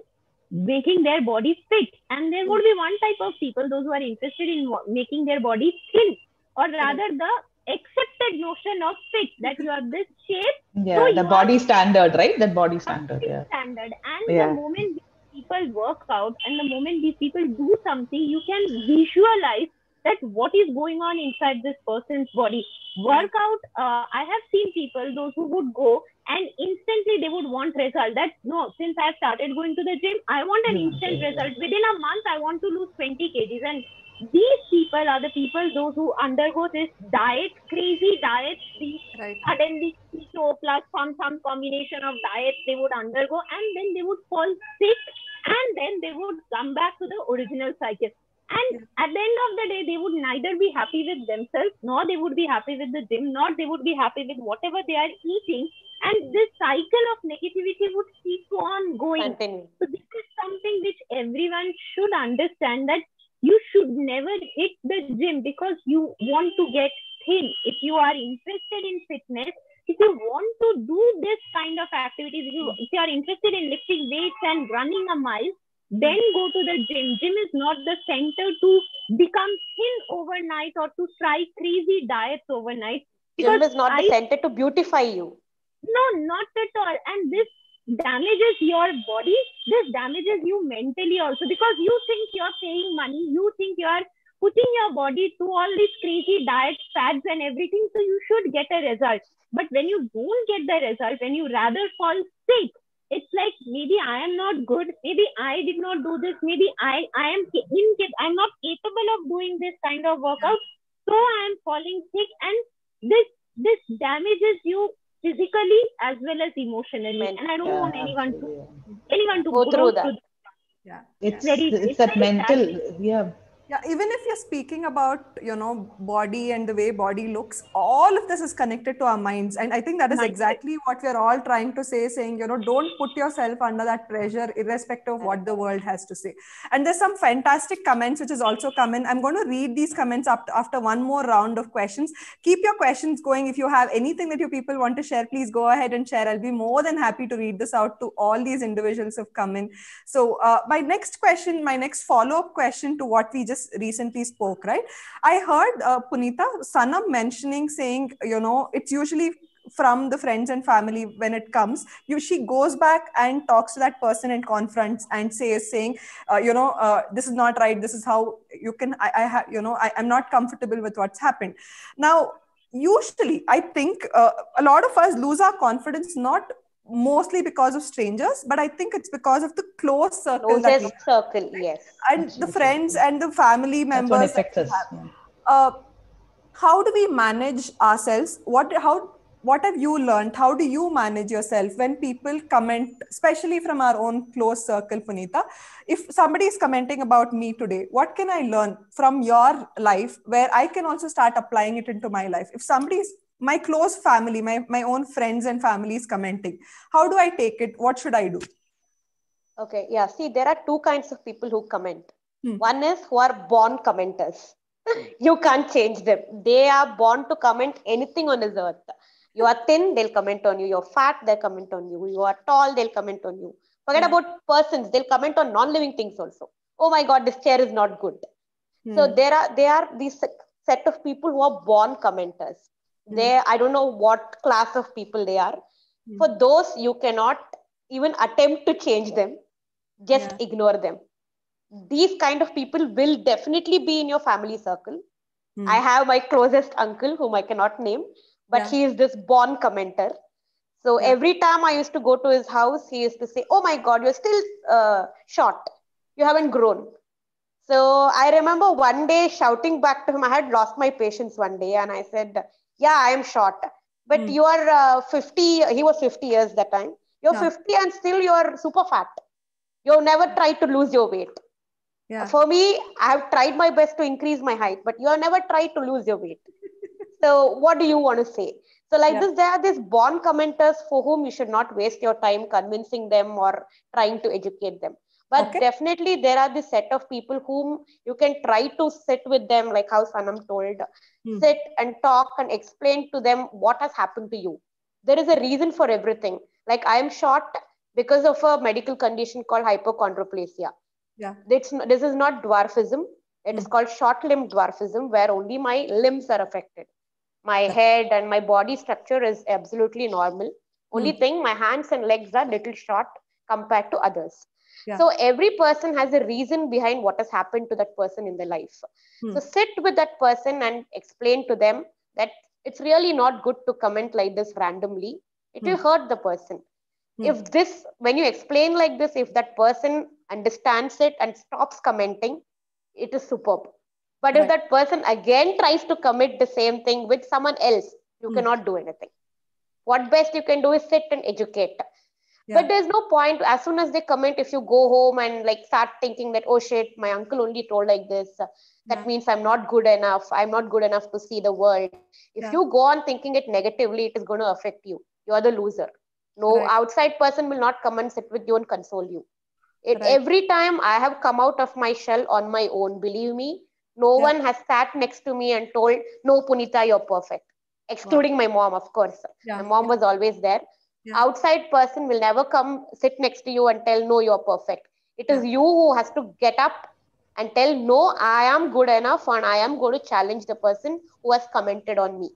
making their body fit. And there would be hmm. one type of people those who are interested in making their body thin. Or hmm. rather the accepted notion of fit that you are this shape yeah so the body standard right? That body standard yeah. standard. And yeah. the moment people work out and the moment these people do something you can visualize that what is going on inside this person's body workout uh, i have seen people those who would go and instantly they would want result that no since i have started going to the gym i want an instant result within a month i want to lose 20 kgs and these people are the people those who undergo this diet, crazy diets, these Right. suddenly keto plus some some combination of diets they would undergo, and then they would fall sick, and then they would come back to the original cycle. And at the end of the day, they would neither be happy with themselves, nor they would be happy with the gym, nor they would be happy with whatever they are eating. And this cycle of negativity would keep on going. Continue. So this is something which everyone should understand that you should never hit the gym because you want to get thin. If you are interested in fitness, if you want to do this kind of activities, if you, if you are interested in lifting weights and running a mile, then go to the gym. Gym is not the center to become thin overnight or to try crazy diets overnight. Gym is not the center to beautify you. no, not at all. And this damages your body. This damages you mentally also because you think you're paying money. You think you're putting your body to all these crazy diets, fads, and everything. So you should get a result. But when you don't get the result, when you rather fall sick, it's like maybe I am not good. Maybe I did not do this. Maybe I I am ca- incap- I'm not capable of doing this kind of workout. So I am falling sick, and this this damages you physically as well as emotionally. Men- and I don't Yeah, want anyone to anyone to Go through that. Yeah. It's Very- it's it's that very mental, yeah. Yeah, even if you're speaking about, you know, body and the way body looks, all of this is connected to our minds. And I think that is exactly what we're all trying to say, saying, you know, don't put yourself under that pressure, irrespective of what the world has to say. And there's some fantastic comments which has also come in. I'm going to read these comments up after one more round of questions. Keep your questions going. If you have anything that you people want to share, please go ahead and share. I'll be more than happy to read this out to all these individuals who've come in. So, uh, my next question, my next follow up question to what we just recently spoke, right? I heard uh, Punita Sanam mentioning, saying, you know, it's usually from the friends and family when it comes. You she goes back and talks to that person and confronts and says saying uh, you know uh, this is not right. This is how you can i, I have you know I, i'm not comfortable with what's happened. Now usually i think uh, a lot of us lose our confidence not mostly because of strangers but i think it's because of the close circle that we Closest circle, yes. and the friends and the family That's what members affects uh, how do we manage ourselves? What how what have you learned? How do you manage yourself when people comment especially from our own close circle punita? If somebody is commenting about me today what can i learn from your life where i can also start applying it into my life? If somebody is my close family my, my own friends and family is commenting how do i take it what should i do Okay, yeah. See, there are two kinds of people who comment. Hmm. One is who are born commenters. you can't change them. They are born to comment anything on this earth. You are thin, they'll comment on you. You're fat, they'll comment on you. You are tall, they'll comment on you. Forget Yeah. about persons, they'll comment on non-living things also. Oh my God, this chair is not good. So Hmm. there are there are these set of people who are born commenters. Hmm. They I don't know what class of people they are. Hmm. For those you cannot even attempt to change them. Just Yeah. ignore them. These kind of people will definitely be in your family circle. Hmm. I have my closest uncle whom I cannot name, but Yeah. he is this born commenter. So Yeah. every time I used to go to his house, he used to say, "Oh my God, you're still uh, short. You haven't grown." So I remember one day shouting back to him. I had lost my patience one day, and I said, "Yeah, I am short, but Hmm. you are uh, 50." He was 50 years that time. You're Yeah. 50 and still you're super fat. You've never tried to lose your weight. yeah For me, I have tried my best to increase my height, but you have never tried to lose your weight. so, what do you want to say? So, like Yeah. this, there are these born commenters for whom you should not waste your time convincing them or trying to educate them. But Okay. definitely, there are this set of people whom you can try to sit with them, like how Sanam told, Hmm. sit and talk and explain to them what has happened to you. There is a reason for everything. Like I am short because of a medical condition called hypochondroplasia yeah it's, this is not dwarfism. It is Mm. called short limb dwarfism, where only my limbs are affected. My head and my body structure is absolutely normal. Only Mm. thing, my hands and legs are little short compared to others. Yeah. So every person has a reason behind what has happened to that person in their life. Hmm. So sit with that person and explain to them that it's really not good to comment like this randomly. It will hurt the person Hmm. if this when you explain like this if that person understands it and stops commenting it is superb But if that person again tries to commit the same thing with someone else, you Hmm. cannot do anything. What best you can do is sit and educate. Yeah. But there's no point as soon as they comment, if you go home and like start thinking that, oh shit, my uncle only told like this, uh, that Yeah. means I'm not good enough. I'm not good enough to see the world. If Yeah. you go on thinking it negatively, it is going to affect you. You're the loser. No Right. outside person will not come and sit with you and console you. It, Right. Every time I have come out of my shell on my own, believe me, no one has sat next to me and told, no, Punita, you're perfect. Excluding my mom, of course. Yeah. My mom was always there. Yeah. Outside person will never come sit next to you and tell, no, you're perfect. It is Yeah. you who has to get up and tell, no, I am good enough and I am going to challenge the person who has commented on me.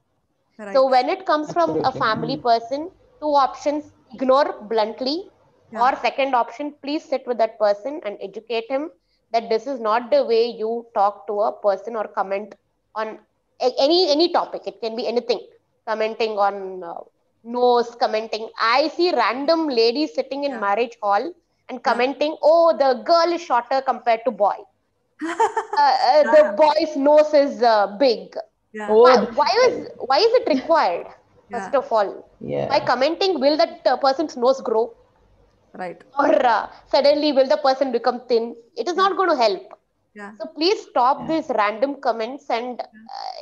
Right. So when it comes from a family person, two options ignore bluntly, Yeah. or second option, please sit with that person and educate him that this is not the way you talk to a person or comment on any any topic. It can be anything. Commenting on uh, nose, commenting. I see random ladies sitting in Yeah. marriage hall and commenting, "Oh, the girl is shorter compared to boy. uh, uh, the boy's nose is uh, big." yeah. Oh, why, why is why is it required first of all yeah. by commenting will that uh, person's nose grow Right. or uh, suddenly will the person become thin it is not going to help Yeah. so please stop Yeah. these random comments and uh,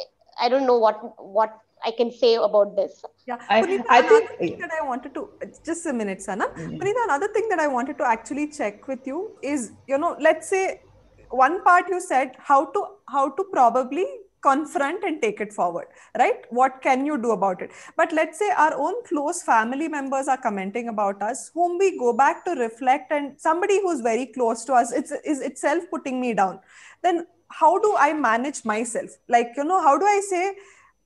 i don't know what what i can say about this Yeah. I- Punita, I think- thing that I wanted to just a minute, Sana. Mm-hmm. Yeah. Punita, another thing that I wanted to actually check with you is, you know, let's say one part you said how to how to probably confront and take it forward right what can you do about it but let's say our own close family members are commenting about us whom we go back to reflect and somebody who's very close to us it's is itself putting me down then how do i manage myself like you know how do i say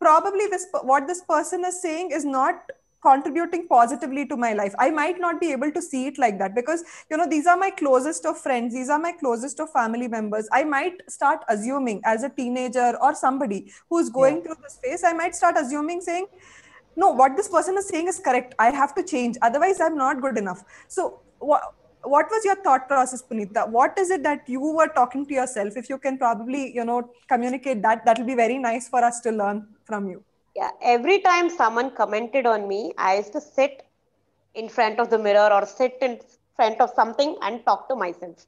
probably this what this person is saying is not contributing positively to my life. I might not be able to see it like that because you know these are my closest of friends these are my closest of family members. I might start assuming as a teenager or somebody who's going Yeah. through this phase i might start assuming saying no what this person is saying is correct. I have to change. Otherwise i'm not good enough. So what what was your thought process punita? What is it that you were talking to yourself? If you can probably you know communicate that that will be very nice for us to learn from you. Yeah every time someone commented on me i used to sit in front of the mirror or sit in front of something and talk to myself.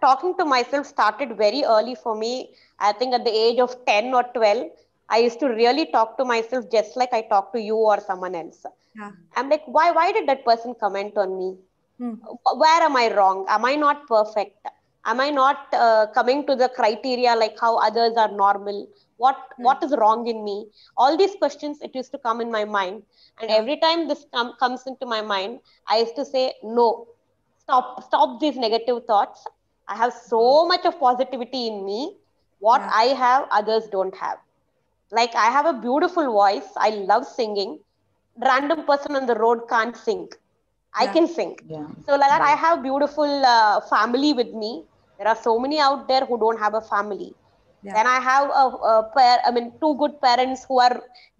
Talking to myself started very early for me. I think at the age of 10 or 12 i used to really talk to myself just like i talk to you or someone else. Yeah. I'm like why why did that person comment on me Hmm. where am i wrong? Am i not perfect? Am i not uh, coming to the criteria like how others are normal? What what is wrong in me? All these questions it used to come in my mind. And Yeah. every time this com- comes into my mind i used to say no stop stop these negative thoughts. I have so much of positivity in me. What Yeah. i have others don't have. Like i have a beautiful voice. I love singing. Random person on the road can't sing i can sing so like that i have beautiful uh, family with me. There are so many out there who don't have a family. Yeah. then i have a, a pair i mean two good parents who are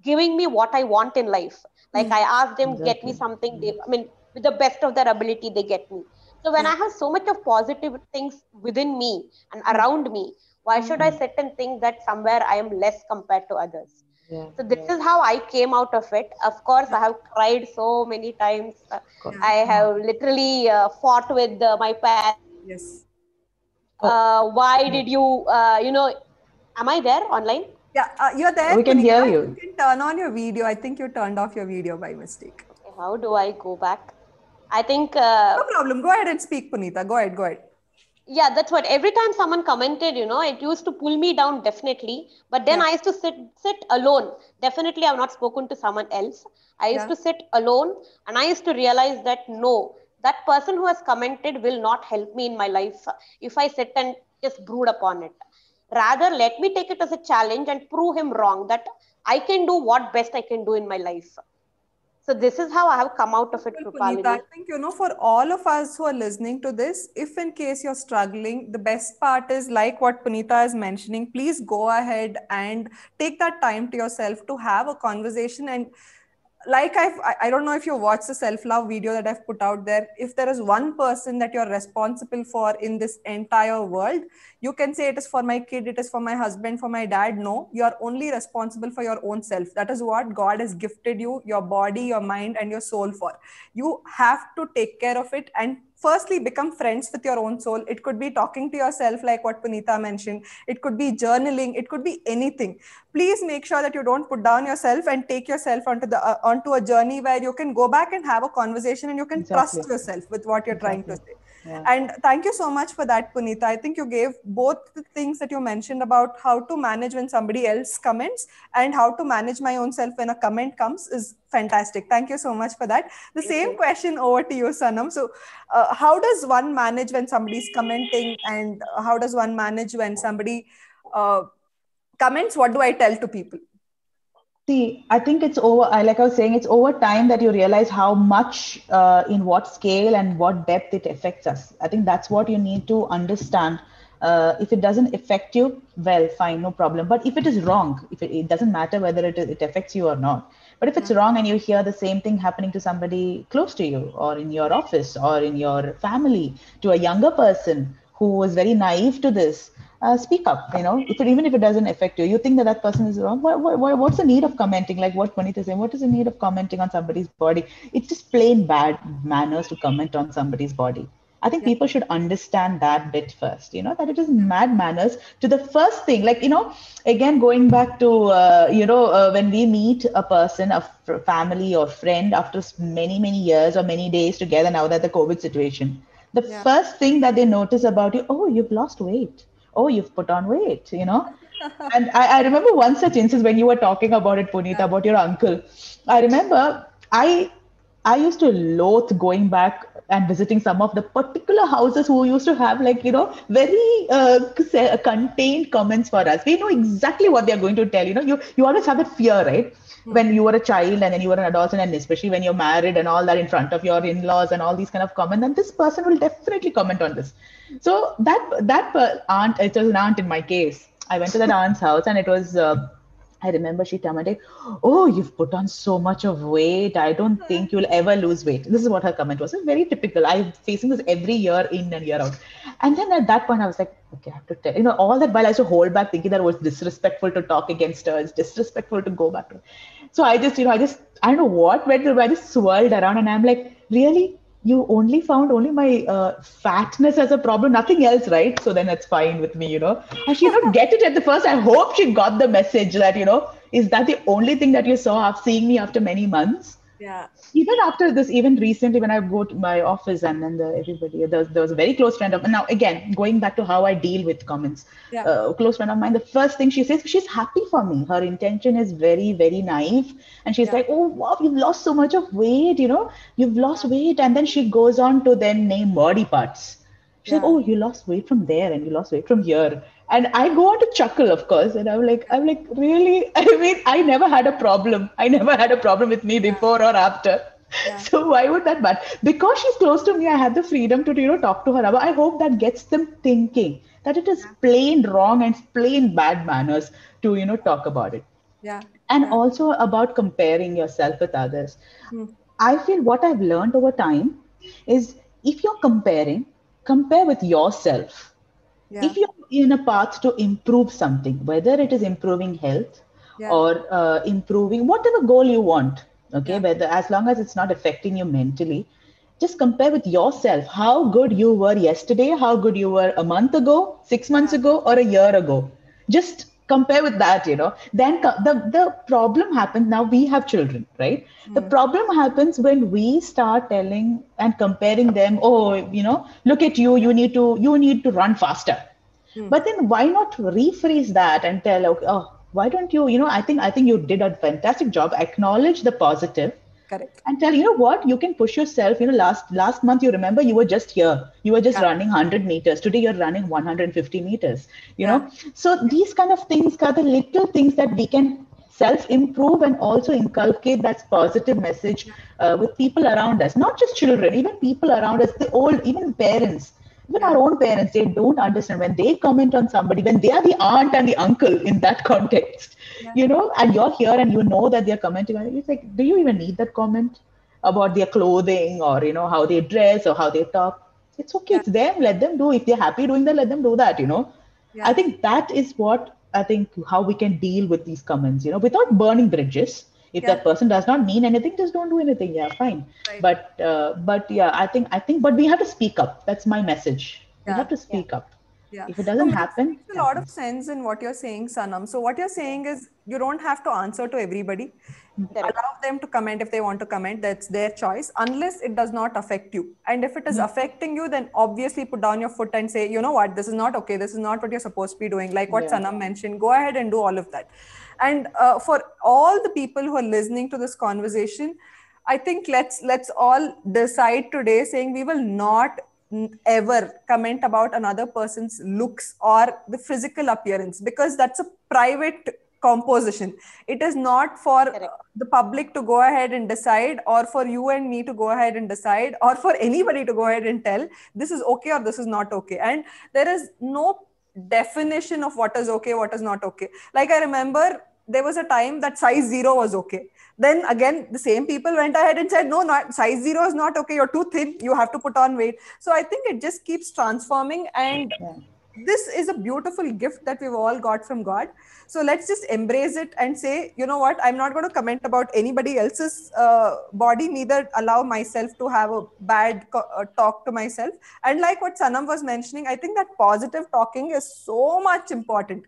giving me what i want in life. Like Mm. i ask them get me Exactly. something. They, i mean with the best of their ability they get me. So when Yeah. i have so much of positive things within me and around me why should i sit and think that somewhere i am less compared to others yeah. so this is how I came out of it. Of course, I have cried so many times. Uh. I have literally uh, fought with uh, my parents. yes Uh, why did you, uh, you know, am I there online? yeah uh, you're there We can Punita. hear you. you can turn on your video i think you turned off your video by mistake How do I go back? I think, uh, no problem go ahead and speak punita go ahead go ahead yeah, that's what. Every time someone commented, you know, it used to pull me down definitely. But then Yeah. I used to sit sit alone. Definitely, I've not spoken to someone else. I used Yeah. to sit alone, and I used to realize that no, that person who has commented will not help me in my life if I sit and just brood upon it. Rather, let me take it as a challenge and prove him wrong that I can do what best I can do in my life. So this is how I have come out of it, Well, I think you know for all of us who are listening to this, if in case you're struggling, the best part is like what Punita is mentioning. Please go ahead and take that time to yourself to have a conversation and like I've, I don't know if you watched the self love video that I've put out there. If there is one person that you're responsible for in this entire world, you can say it is for my kid, it is for my husband, for my dad. No, you're only responsible for your own self. That is what God has gifted you, your body, your mind, and your soul for. You have to take care of it and firstly become friends with your own soul. It could be talking to yourself like what punita mentioned. It could be journaling. It could be anything. Please make sure that you don't put down yourself and take yourself onto the uh, onto a journey where you can go back and have a conversation and you can Exactly. trust yourself with what you're trying to say Yeah. and thank you so much for that punita. I think you gave both the things that you mentioned about how to manage when somebody else comments and how to manage my own self when a comment comes is fantastic. Thank you so much for that. The Thank same you. question over to you sanam. So uh, how does one manage when somebody's commenting and how does one manage when somebody uh, comments? What do i tell to people See, I think it's over. I like I was saying, it's over time that you realize how much, uh, in what scale and what depth it affects us. I think that's what you need to understand. Uh, if it doesn't affect you, well, fine, no problem. But if it is wrong, if it, it doesn't matter whether it, it affects you or not. But if it's wrong and you hear the same thing happening to somebody close to you, or in your office, or in your family, to a younger person who was very naive to this, uh, speak up you know. If it, even if it doesn't affect you you think that that person is wrong. What, what, what- what's the need of commenting? Like what Puneet is saying what is the need of commenting on somebody's body? It's just plain bad manners to comment on somebody's body. I think Yeah. people should understand that bit first you know that it is mad manners to the first thing. Like you know again going back to uh, you know uh, when we meet a person a f- family or friend after many many years or many days together now that the covid situation the Yeah. first thing that they notice about you oh you've lost weight oh you've put on weight you know and I, I remember one such instance when you were talking about it punita Yeah. about your uncle i remember i i used to loathe going back and visiting some of the particular houses who used to have like you know very uh, contained comments for us. We know exactly what they're going to tell you know. You you always have that fear right? When you were a child and then you were an adolescent and especially when you're married and all that in front of your in-laws and all these kind of comments and this person will definitely comment on this. So that that aunt it was an aunt in my case. I went to that aunt's house and it was uh, I remember she told me, Oh, you've put on so much of weight. I don't think you'll ever lose weight. This is what her comment was. It's very typical. I'm facing this every year in and year out. And then at that point, I was like, Okay, I have to tell. You know, all that while I used to hold back thinking that it was disrespectful to talk against her, it's disrespectful to go back to her. So I just, you know, I just, I don't know what went through, but I just swirled around and I'm like, Really? You only found only my uh, fatness as a problem, nothing else, right? So then that's fine with me, you know. And she didn't get it at the first. I hope she got the message that, you know, is that the only thing that you saw after seeing me after many months? Yeah Even after this, even recently when I go to my office and then the, everybody, there was, there was a very close friend of mine Now, again, going back to how I deal with comments, Yeah. uh, a close friend of mine, the first thing she says, she's happy for me. Her intention is very, very naive. And she's Yeah. like, oh, wow, you've lost so much of weight, you know, you've lost weight. And then she goes on to then name body parts. She's like, oh, you lost weight from there and you lost weight from here. And I go on to chuckle, of course. And I'm like, I'm like, really? I mean, I never had a problem. I never had a problem with me before or after. Yeah. So why would that matter? Because she's close to me, I have the freedom to, you know, talk to her. But I hope that gets them thinking that it is plain wrong and plain bad manners to, you know, talk about it yeah and Yeah. also about comparing yourself with others Hmm. i feel what i've learned over time is if you're comparing compare with yourself yeah if you're in a path to improve something whether it is improving health Yeah. or uh, improving whatever goal you want okay Yeah. whether as long as it's not affecting you mentally just compare with yourself how good you were yesterday how good you were a month ago six months ago or a year ago just compare with that you know. Then the the problem happens now we have children right? The hmm. problem happens when we start telling and comparing them oh you know look at you you need to you need to run faster. Hmm. But then why not rephrase that and tell okay oh why don't you you know i think i think you did a fantastic job. Acknowledge the positive correct. And tell you know what? You can push yourself you know last last month you remember you were just here. You were just Yeah. running 100 meters. Today you're running 150 meters you Yeah. know so these kind of things are the little things that we can self improve and also inculcate that positive message uh, with people around us. Not just children even people around us the old even parents Even our own parents, they don't understand when they comment on somebody, when they are the aunt and the uncle in that context, Yeah. you know, and you're here and you know that they're commenting on it. It's like, do you even need that comment about their clothing or, you know, how they dress or how they talk? It's okay. Yeah. It's them. Let them do. If they're happy doing that, let them do that, you know. Yeah. I think that is what I think how we can deal with these comments, you know, without burning bridges. If Yeah. that person does not mean anything, just don't do anything. Yeah, fine. Right. But uh, but yeah, I think I think, but we have to speak up. That's my message. We have to speak up. Yeah. If it doesn't No, happen, makes a lot of sense in what you're saying, Sanam. So what you're saying is you don't have to answer to everybody. Correct. Allow them to comment if they want to comment. That's their choice, unless it does not affect you. And if it is affecting you, then obviously put down your foot and say, you know what, this is not okay. This is not what you're supposed to be doing. Like what Yeah. Sanam mentioned, go ahead and do all of that. And uh, for all the people who are listening to this conversation, I think let's let's all decide today saying we will not ever comment about another person's looks or the physical appearance because that's a private composition it is not for Correct. the public to go ahead and decide or for you and me to go ahead and decide or for anybody to go ahead and tell this is okay or this is not okay and there is no definition of what is okay what is not okay. Like i remember there was a time that size zero was okay. Then again the same people went ahead and said no not size zero is not okay. You're too thin. You have to put on weight. So i think it just keeps transforming and Yeah. This is a beautiful gift that we've all got from god. So let's just embrace it and say you know what? I'm not going to comment about anybody else's uh, body neither allow myself to have a bad co- uh, talk to myself. And like what sanam was mentioning i think that positive talking is so much important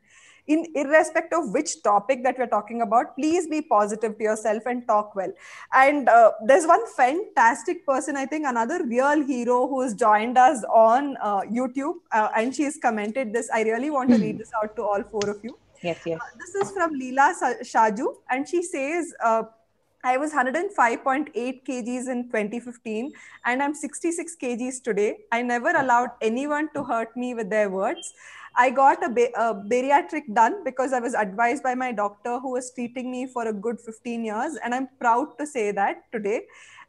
in irrespective of which topic that we're talking about please be positive to yourself and talk well and uh, there's one fantastic person i think another real hero who's joined us on uh, youtube uh, and she's commented this i really want to read this out to all four of you Yes, yes. this is from Leela Shaju, and she says, uh, I was 105.8 kgs in 2015, and I'm 66 kgs today. I never allowed anyone to hurt me with their words. I got a, ba- a bariatric done because I was advised by my doctor who was treating me for a good 15 years, and I'm proud to say that today.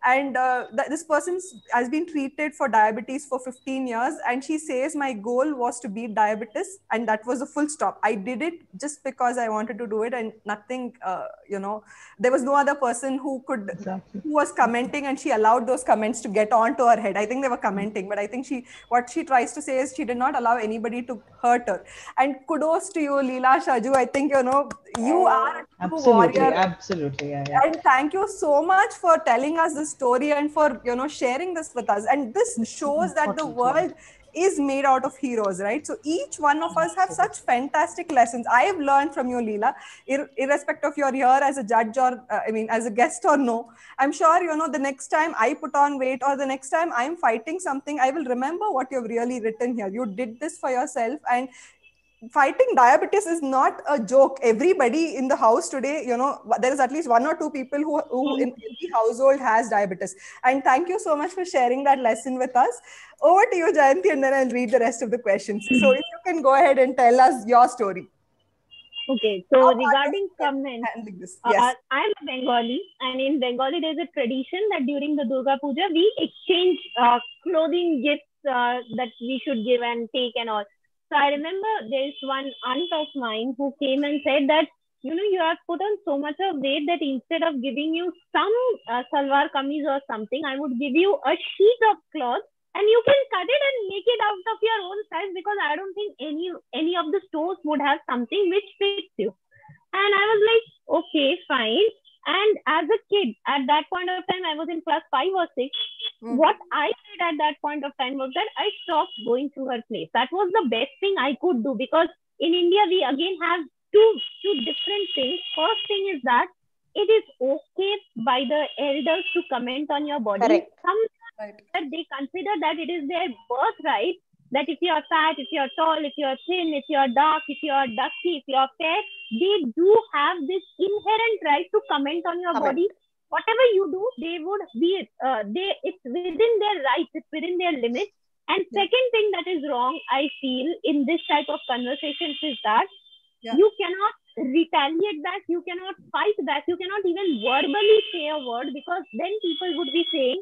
And uh, th- this person has been treated for diabetes for 15 years, and she says my goal was to beat diabetes, and that was a full stop. I did it just because I wanted to do it, and nothing, uh, you know, there was no other person who could Exactly. who was commenting and she allowed those comments to get onto her head. I think they were commenting, but I think she what she tries to say is she did not allow anybody to hurt her. And kudos to you, Leela Shaju. I think you know you are a Absolutely. warrior. Absolutely. Yeah, yeah. And thank you so much for telling us this story and for you know sharing this with us. And this shows that the world is made out of heroes, right? So each one of us have such fantastic lessons. I have learned from you, Leela, ir- irrespective of you're here as a judge or uh, I mean as a guest or no. I'm sure you know the next time I put on weight or the next time I'm fighting something, I will remember what you've really written here. You did this for yourself and fighting diabetes is not a joke. Everybody in the house today you know there is at least one or two people who, who in every household has diabetes. And thank you so much for sharing that lesson with us. Over to you jayanti and then i'll read the rest of the questions. So if you can go ahead and tell us your story. Okay, so How regarding comments, handling this? uh, I'm a Bengali, and in Bengali, there's a tradition that during the Durga Puja, we exchange uh, clothing gifts uh, that we should give and take and all. So I remember there's one aunt of mine who came and said that, you know, you have put on so much of weight that instead of giving you some uh, salwar kameez or something, I would give you a sheet of cloth and you can cut it and make it out of your own size because I don't think any any of the stores would have something which fits you. And I was like, okay, fine. And as a kid, at that point of time, I was in class five or six. Mhm. What I did at that point of time was that I stopped going to her place. That was the best thing I could do because in India, we again have two, two different things. First thing is that it is okay by the elders to comment on your body. Correct. Some right they consider that it is their birthright that if you are fat, if you are tall, if you are thin, if you are dark, if you are dusty, if you are fair, they do have this inherent right to comment on your Comment. body. Whatever you do, they would be uh, they it's within their rights, it's within their limits. And Yeah. second thing that is wrong, I feel, in this type of conversations is that Yeah. you cannot retaliate back, you cannot fight back, you cannot even verbally say a word because then people would be saying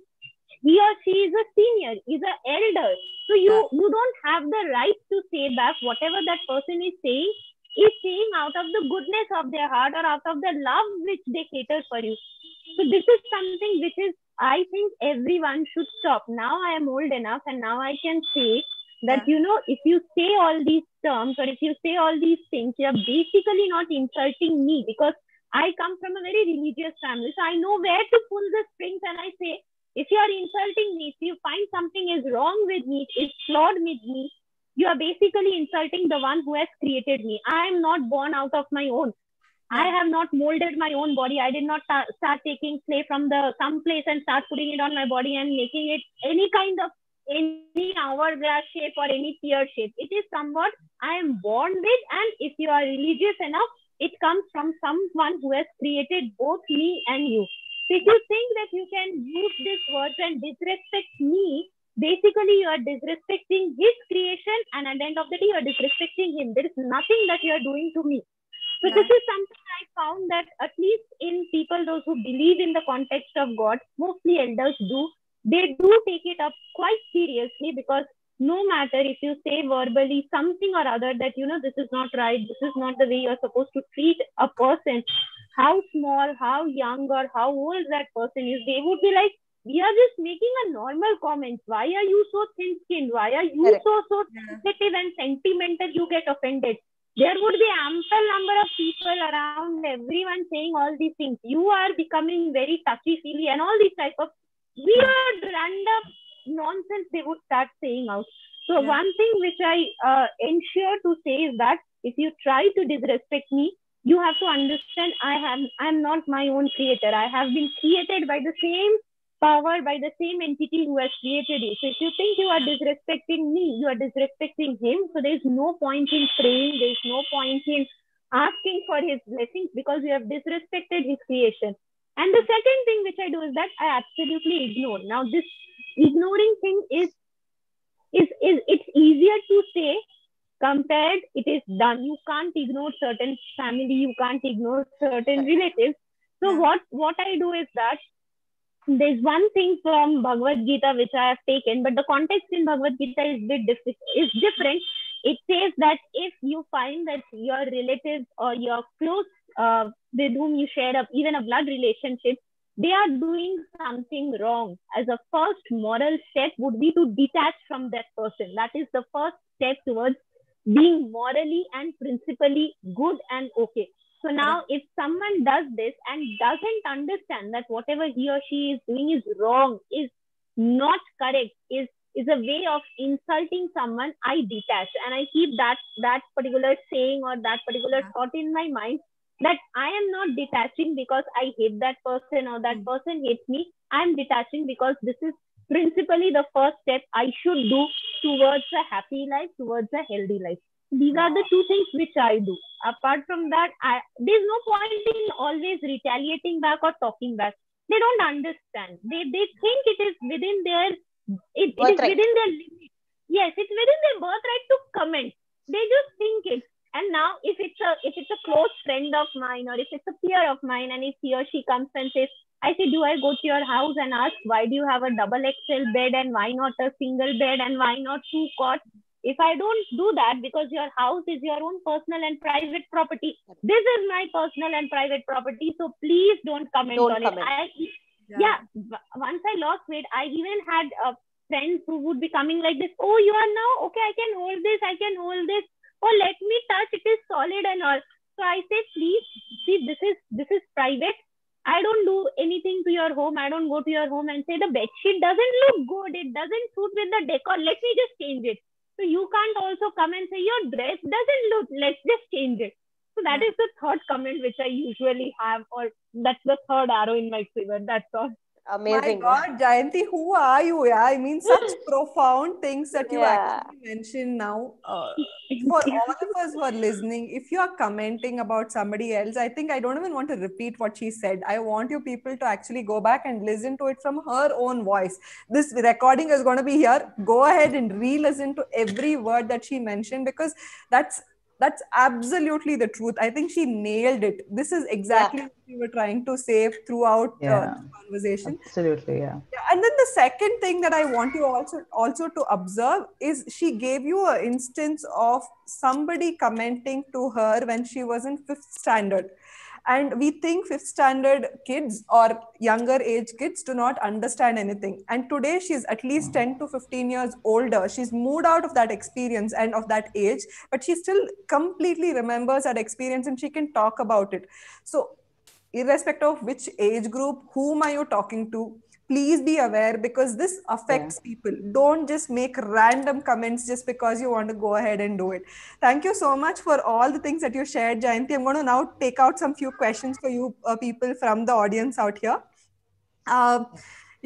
he or she is a senior, is an elder. So you you don't have the right to say back whatever that person is saying is saying out of the goodness of their heart or out of the love which they cater for you. So this is something which is I think everyone should stop. Now I am old enough and now I can say that you know if you say all these terms or if you say all these things, you are basically not insulting me because I come from a very religious family. So I know where to pull the strings and I say, if you are insulting me, if you find something is wrong with me, is flawed with me, you are basically insulting the one who has created me. I am not born out of my own. I hmm. have not molded my own body. I did not ta- start taking clay from the some place and start putting it on my body and making it any kind of any hourglass shape or any tear shape. It is somewhat I am born with, and if you are religious enough, it comes from someone who has created both me and you. So if you think that you can use these words and disrespect me, basically you are disrespecting his creation, and at the end of the day, you are disrespecting him. There is nothing that you are doing to me. So this is something I found that at least in people, those who believe in the context of God, mostly elders do, they do take it up quite seriously because no matter if you say verbally something or other that you know this is not right, this is not the way you're supposed to treat a person, how small, how young, or how old that person is, they would be like, we are just making a normal comment. Why are you so thin skinned? Why are you Correct. so so sensitive and sentimental? You get offended there would be ample number of people around everyone saying all these things you are becoming very touchy feely and all these type of weird random nonsense they would start saying out so Yeah. one thing which i uh, ensure to say is that if you try to disrespect me you have to understand i am i am not my own creator i have been created by the same power by the same entity who has created you. So if you think you are disrespecting me, you are disrespecting him. So there is no point in praying. There is no point in asking for his blessings because you have disrespected his creation. And the second thing which I do is that I absolutely ignore. Now this ignoring thing is is is it's easier to say compared it is done. You can't ignore certain family. You can't ignore certain relatives. So Yeah. what what I do is that there's one thing from Bhagavad Gita which I have taken, but the context in Bhagavad Gita is bit diff- is different. It says that if you find that your relatives or your close uh, with whom you share a, even a blood relationship, they are doing something wrong. As a first moral step would be to detach from that person. That is the first step towards being morally and principally good and okay. So now, if someone does this and doesn't understand that whatever he or she is doing is wrong, is not correct, is is a way of insulting someone, I detach and I keep that that particular saying or that particular thought in my mind that I am not detaching because I hate that person or that hmm. person hates me. I'm detaching because this is principally the first step I should do towards a happy life, towards a healthy life. These are the two things which I do. Apart from that, I, there's no point in always retaliating back or talking back. They don't understand. They they think it is within their it, it is within their limit. Yes, it's within their birthright to comment. They just think it. And now, if it's a if it's a close friend of mine or if it's a peer of mine, and if he or she comes and says, I say, do I go to your house and ask why do you have a double XL bed and why not a single bed and why not two cots? If I don't do that because your house is your own personal and private property, this is my personal and private property. So please don't comment Don't on comment. it. I, yeah. w- once I lost weight, I even had uh, friends who would be coming like this. Oh, you are now okay. I can hold this. I can hold this. Oh, let me touch. It is solid and all. So I say, please see, this is this is private. I don't do anything to your home. I don't go to your home and say the bed sheet doesn't look good. It doesn't suit with the decor. Let me just change it. So you can't also come and say your dress doesn't look. Let's just change it. So that hmm. is the third comment which I usually have, or that's the third arrow in my quiver. That's all. Amazing. My God, Jayanti, who are you? Yeah, I mean, such profound things that you Yeah. actually mentioned now. Uh, for all of us who are listening, if you are commenting about somebody else, I think I don't even want to repeat what she said. I want you people to actually go back and listen to it from her own voice. This recording is going to be here. Go ahead and re listen to every word that she mentioned because that's that's absolutely the truth i think she nailed it this is exactly yeah. what we were trying to say throughout uh, yeah. uh, the conversation absolutely yeah. yeah and then the second thing that i want you also also to observe is she gave you an instance of somebody commenting to her when she was in fifth standard and we think fifth standard kids or younger age kids do not understand anything. And today she's at least hmm. 10 to 15 years older. She's moved out of that experience and of that age but she still completely remembers that experience and she can talk about it. So irrespective of which age group whom are you talking to please be aware because this affects yeah. people. Don't just make random comments just because you want to go ahead and do it. Thank you so much for all the things that you shared jayanti. I'm going to now take out some few questions for you uh, people from the audience out here. Uh,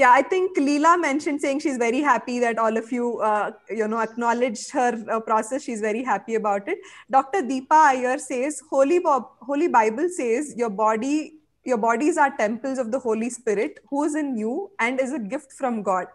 yeah i think leela mentioned saying she's very happy that all of you uh, you know acknowledged her uh, process. She's very happy about it. Dr deepa iyer says holy, Bo- holy bible says your body your bodies are temples of the Holy Spirit who is in you and is a gift from God.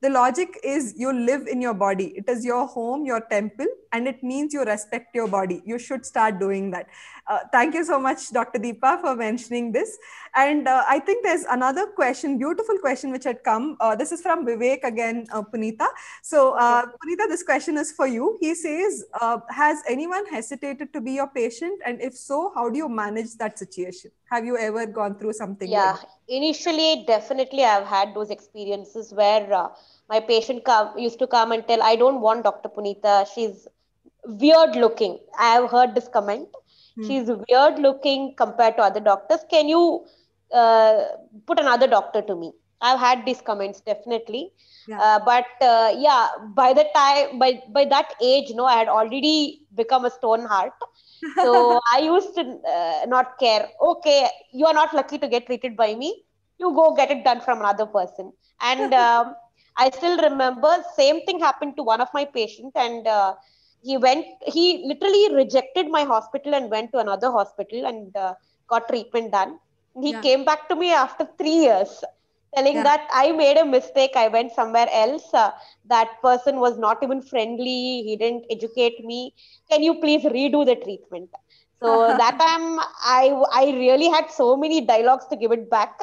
The logic is you live in your body. It is your home, your temple, and it means you respect your body. You should start doing that. Uh, thank you so much, Dr. Deepa, for mentioning this. And uh, I think there's another question, beautiful question, which had come. Uh, this is from Vivek again, uh, Punita. So, uh, Punita, this question is for you. He says, uh, Has anyone hesitated to be your patient? And if so, how do you manage that situation? Have you ever gone through something? Yeah, like initially, definitely, I've had those experiences where my patient come, used to come and tell, I don't want Dr. Punita. She's weird looking. I have heard this comment Hmm. She's weird looking compared to other doctors. Can you uh, put another doctor to me? I've had these comments definitely. Yeah. Uh, but uh, yeah, by the time by by that age, no, I had already become a stone heart. So I used to uh, not care. Okay, you are not lucky to get treated by me. You go get it done from another person. And um, I still remember same thing happened to one of my patients, and uh, he went he literally rejected my hospital and went to another hospital and uh, got treatment done. He yeah. came back to me after 3 years telling yeah. that i made a mistake. I went somewhere else. Uh, that person was not even friendly. He didn't educate me. Can you please redo the treatment? So that time i i really had so many dialogues to give it back.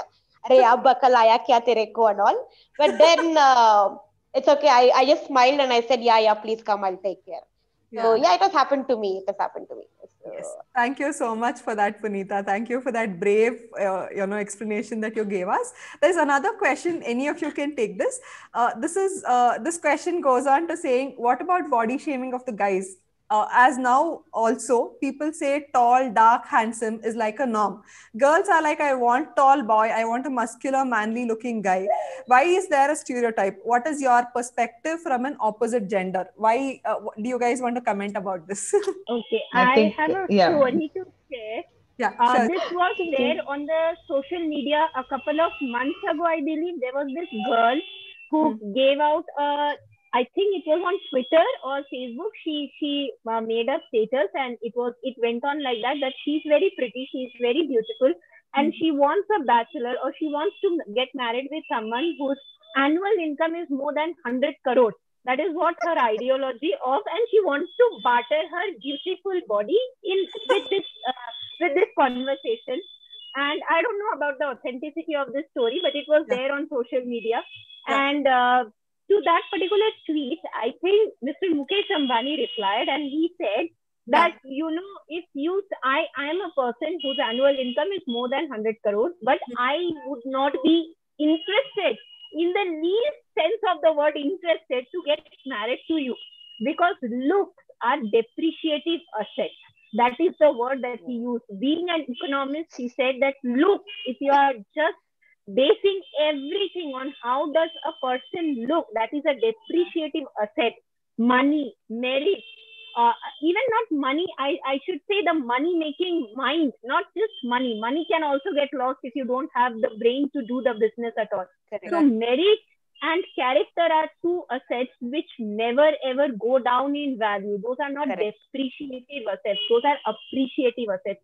And all. But then uh, it's okay. I, I just smiled and i said yeah yeah please come. I'll take care. yeah. So yeah, it has happened to me. It has happened to me. So, yes. Thank you so much for that, Punita. Thank you for that brave, uh, you know, explanation that you gave us. There's another question. Any of you can take this. Uh, this is uh, this question goes on to saying, what about body shaming of the guys? Uh, as now also people say tall dark handsome is like a norm. Girls are like i want tall boy i want a muscular manly looking guy. Why is there a stereotype? What is your perspective from an opposite gender? Why uh, do you guys want to comment about this? Okay i, I think, have a yeah. story to share. Yeah, uh, sure. this was there on the social media a couple of months ago i believe. There was this girl who hmm. gave out a I think it was on Twitter or Facebook. She she uh, made a status and it was it went on like that that she's very pretty, she's very beautiful, and mm-hmm. she wants a bachelor or she wants to get married with someone whose annual income is more than hundred crores. That is what her ideology of, and she wants to barter her beautiful body in with this uh, with this conversation. And I don't know about the authenticity of this story, but it was there on social media. Yeah. And uh, to that particular tweet, I think Mr. Mukesh Ambani replied and he said that, you know, if you, I, I am a person whose annual income is more than 100 crores, but hmm. I would not be interested in the least sense of the word interested to get married to you because looks are depreciative assets. That is the word that he used. Being an economist, he said that look, if you are just basing everything on how does a person look that is a depreciative asset money merit uh, even not money I, I should say the money making mind not just money. Money can also get lost if you don't have the brain to do the business at all. Correct. so merit and character are two assets which never ever go down in value. Those are not Correct. depreciative assets. Those are appreciative assets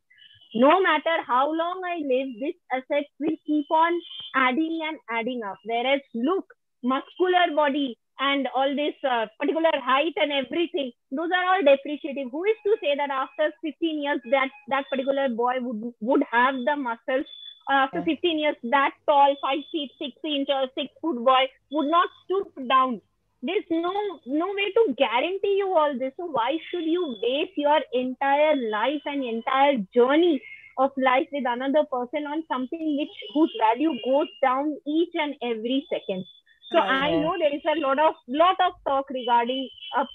no matter how long I live, this assets will keep on adding and adding up. Whereas look, muscular body and all this uh, particular height and everything those are all depreciative who is to say that after 15 years that that particular boy would would have the muscles? Uh, after 15 years that tall 5 feet 6 inch or 6 foot boy would not stoop down there's no no way to guarantee you all this. So why should you base your entire life and entire journey of life with another person on something which whose value goes down each and every second? So Right. I know there is a lot of lot of talk regarding a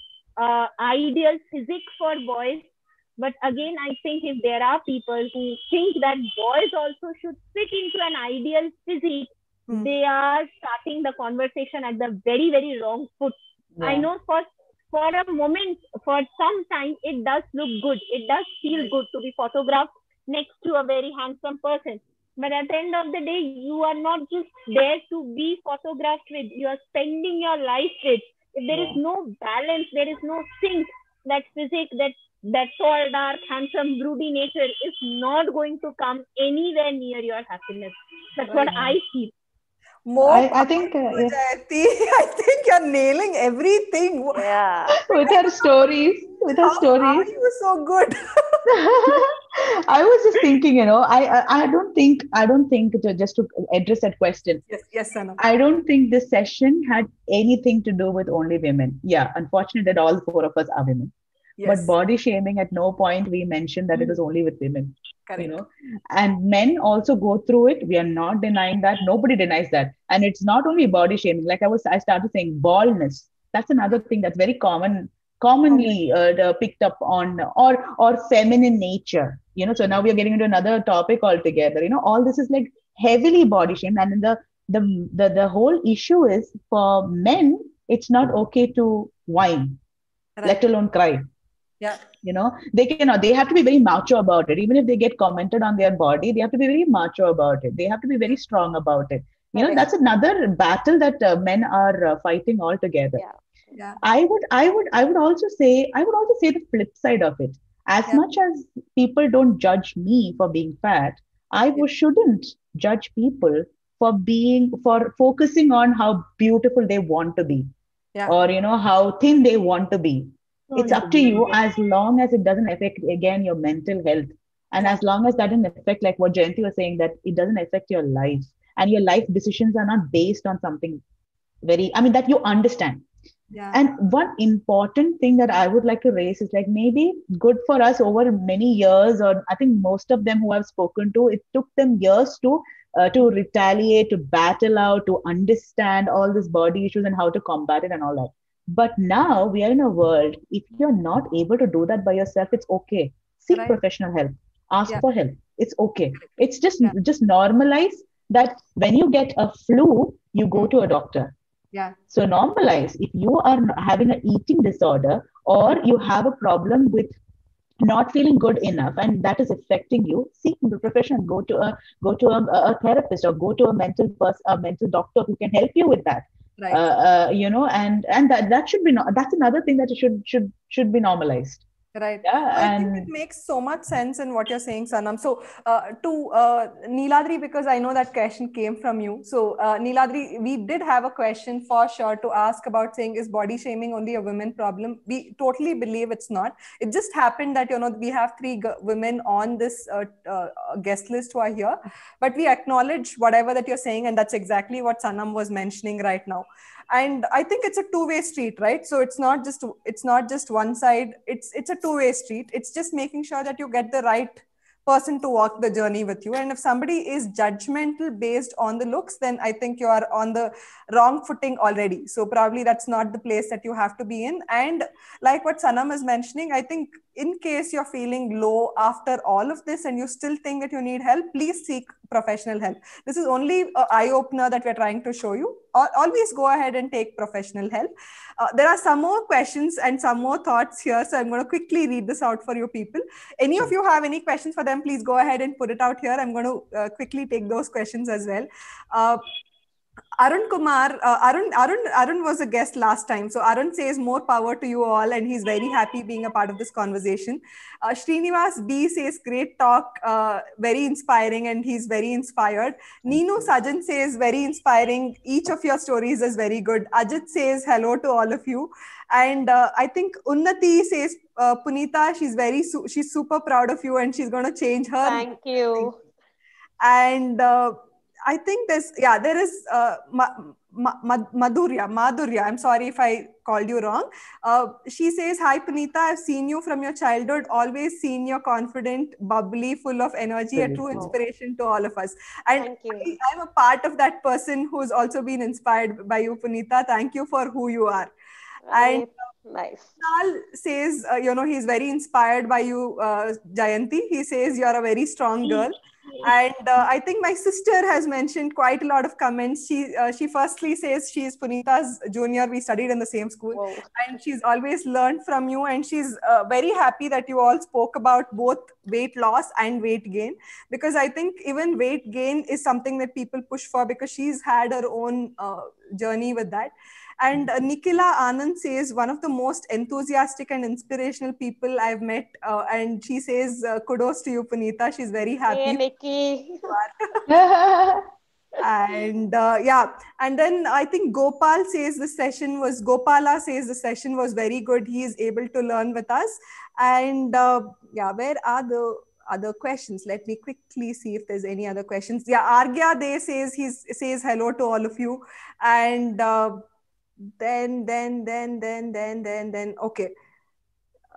uh, ideal physique for boys, but again, I think if there are people who think that boys also should fit into an ideal physique, Hmm. they are starting the conversation at the very very wrong foot. I know for for a moment, for some time, it does look good. It does feel good to be photographed next to a very handsome person. But at the end of the day, you are not just there to be photographed with. You are spending your life with. If there is Yeah. no balance, there is no sync. That physique, that that tall, dark, handsome, broody nature is not going to come anywhere near your happiness. That's what I feel. More I, I think uh, power, yeah. I think you're nailing everything. Yeah. with her stories, with her How are stories. you so good? I was just thinking, you know, I, I I don't think I don't think to, just to address that question. yes, yes, Sanam. I don't think this session had anything to do with only women. Yeah, unfortunate that all four of us are women. Yes, But body shaming, at no point we mentioned that it was only with women. Correct. You know, and men also go through it. We are not denying that. Nobody denies that. And it's not only body shaming. Like I was, I started saying baldness. That's another thing that's very common, commonly uh, picked up on, or or feminine nature. You know, so now we are getting into another topic altogether. You know, all this is like heavily body shamed, and the the the the whole issue is for men, it's not okay to whine, Right. let alone cry Yeah. You know they cannot they have to be very macho about it even if they get commented on their body they have to be very macho about it they have to be very strong about it you know Correct. that's another battle that uh, men are uh, fighting all together Yeah. Yeah. i would i would i would also say i would also say the flip side of it as Yeah. much as people don't judge me for being fat i w- shouldn't judge people for being for focusing on how beautiful they want to be Yeah. or you know how thin they want to be it's up to you as long as it doesn't affect again your mental health. And as long as that doesn't affect like what Jayanti was saying that it doesn't affect your life. And your life decisions are not based on something very i mean that you understand. Yeah. and one important thing that i would like to raise is like maybe good for us over many years or i think most of them who i've spoken to it took them years to uh, to retaliate to battle out to understand all these body issues and how to combat it and all that but now we are in a world if you're not able to do that by yourself it's okay seek Right. professional help ask Yeah. for help it's okay it's just Yeah. just normalize that when you get a flu you go to a doctor Yeah. so normalize if you are having an eating disorder or you have a problem with not feeling good enough and that is affecting you seek the profession go to a go to a, a therapist or go to a mental person a mental doctor who can help you with that Right. uh, uh, you know and and that, that should be no, that's another thing that should should should be normalized right. yeah I think it makes so much sense in what you're saying, Sanam. So, uh, to uh, Neeladri, because I know that question came from you. So, uh, Neeladri, we did have a question for sure to ask about saying, is body shaming only a women problem? We totally believe it's not. It just happened that, you know, we have three g- women on this uh, uh, guest list who are here, but we acknowledge whatever that you're saying. And that's exactly what Sanam was mentioning right now and i think it's a two way street right? So it's not just it's not just one side. It's it's a two way street. It's just making sure that you get the right person to walk the journey with you. And if somebody is judgmental based on the looks then i think you are on the wrong footing already. So probably that's not the place that you have to be in. And like what sanam is mentioning i think in case you're feeling low after all of this and you still think that you need help please seek professional help. This is only an eye opener that we're trying to show you. Always go ahead and take professional help. Uh, there are some more questions and some more thoughts here so i'm going to quickly read this out for you people. Any of you have any questions for them please go ahead and put it out here. I'm going to uh, quickly take those questions as well. Uh, Arun Kumar, uh, Arun, Arun, Arun was a guest last time. So Arun says more power to you all, and he's very happy being a part of this conversation. Uh, Srinivas B says great talk, uh, very inspiring, and he's very inspired. Nino Sajan says very inspiring. Each of your stories is very good. Ajit says hello to all of you, and uh, I think Unnati says uh, Punita, she's very su- she's super proud of you, and she's going to change her. Thank you. And uh, I think there's yeah there is uh, Ma- Ma- Madhurya Madhurya. I'm sorry if I called you wrong. Uh, she says, "Hi Punita, I've seen you from your childhood. Always seen you confident, bubbly, full of energy, a true inspiration to all of us." And I, I'm a part of that person who's also been inspired by you, Punita. Thank you for who you are. Right. And nice. Sal says, uh, you know, he's very inspired by you, uh, Jayanti. He says you're a very strong girl and uh, I think my sister has mentioned quite a lot of comments. She uh, she firstly says she's Punita's junior. We studied in the same school, Whoa. and she's always learned from you. And she's uh, very happy that you all spoke about both weight loss and weight gain because I think even weight gain is something that people push for because she's had her own uh, journey with that. And uh, Nikila Anand says, one of the most enthusiastic and inspirational people I've met. Uh, and she says, uh, kudos to you, Punita. She's very happy. Hey, Nikki. and uh, yeah and then i think gopal says the session was gopala says the session was very good he is able to learn with us and uh, yeah where are the other questions let me quickly see if there's any other questions yeah argya they says he says hello to all of you and uh, then then then then then then then okay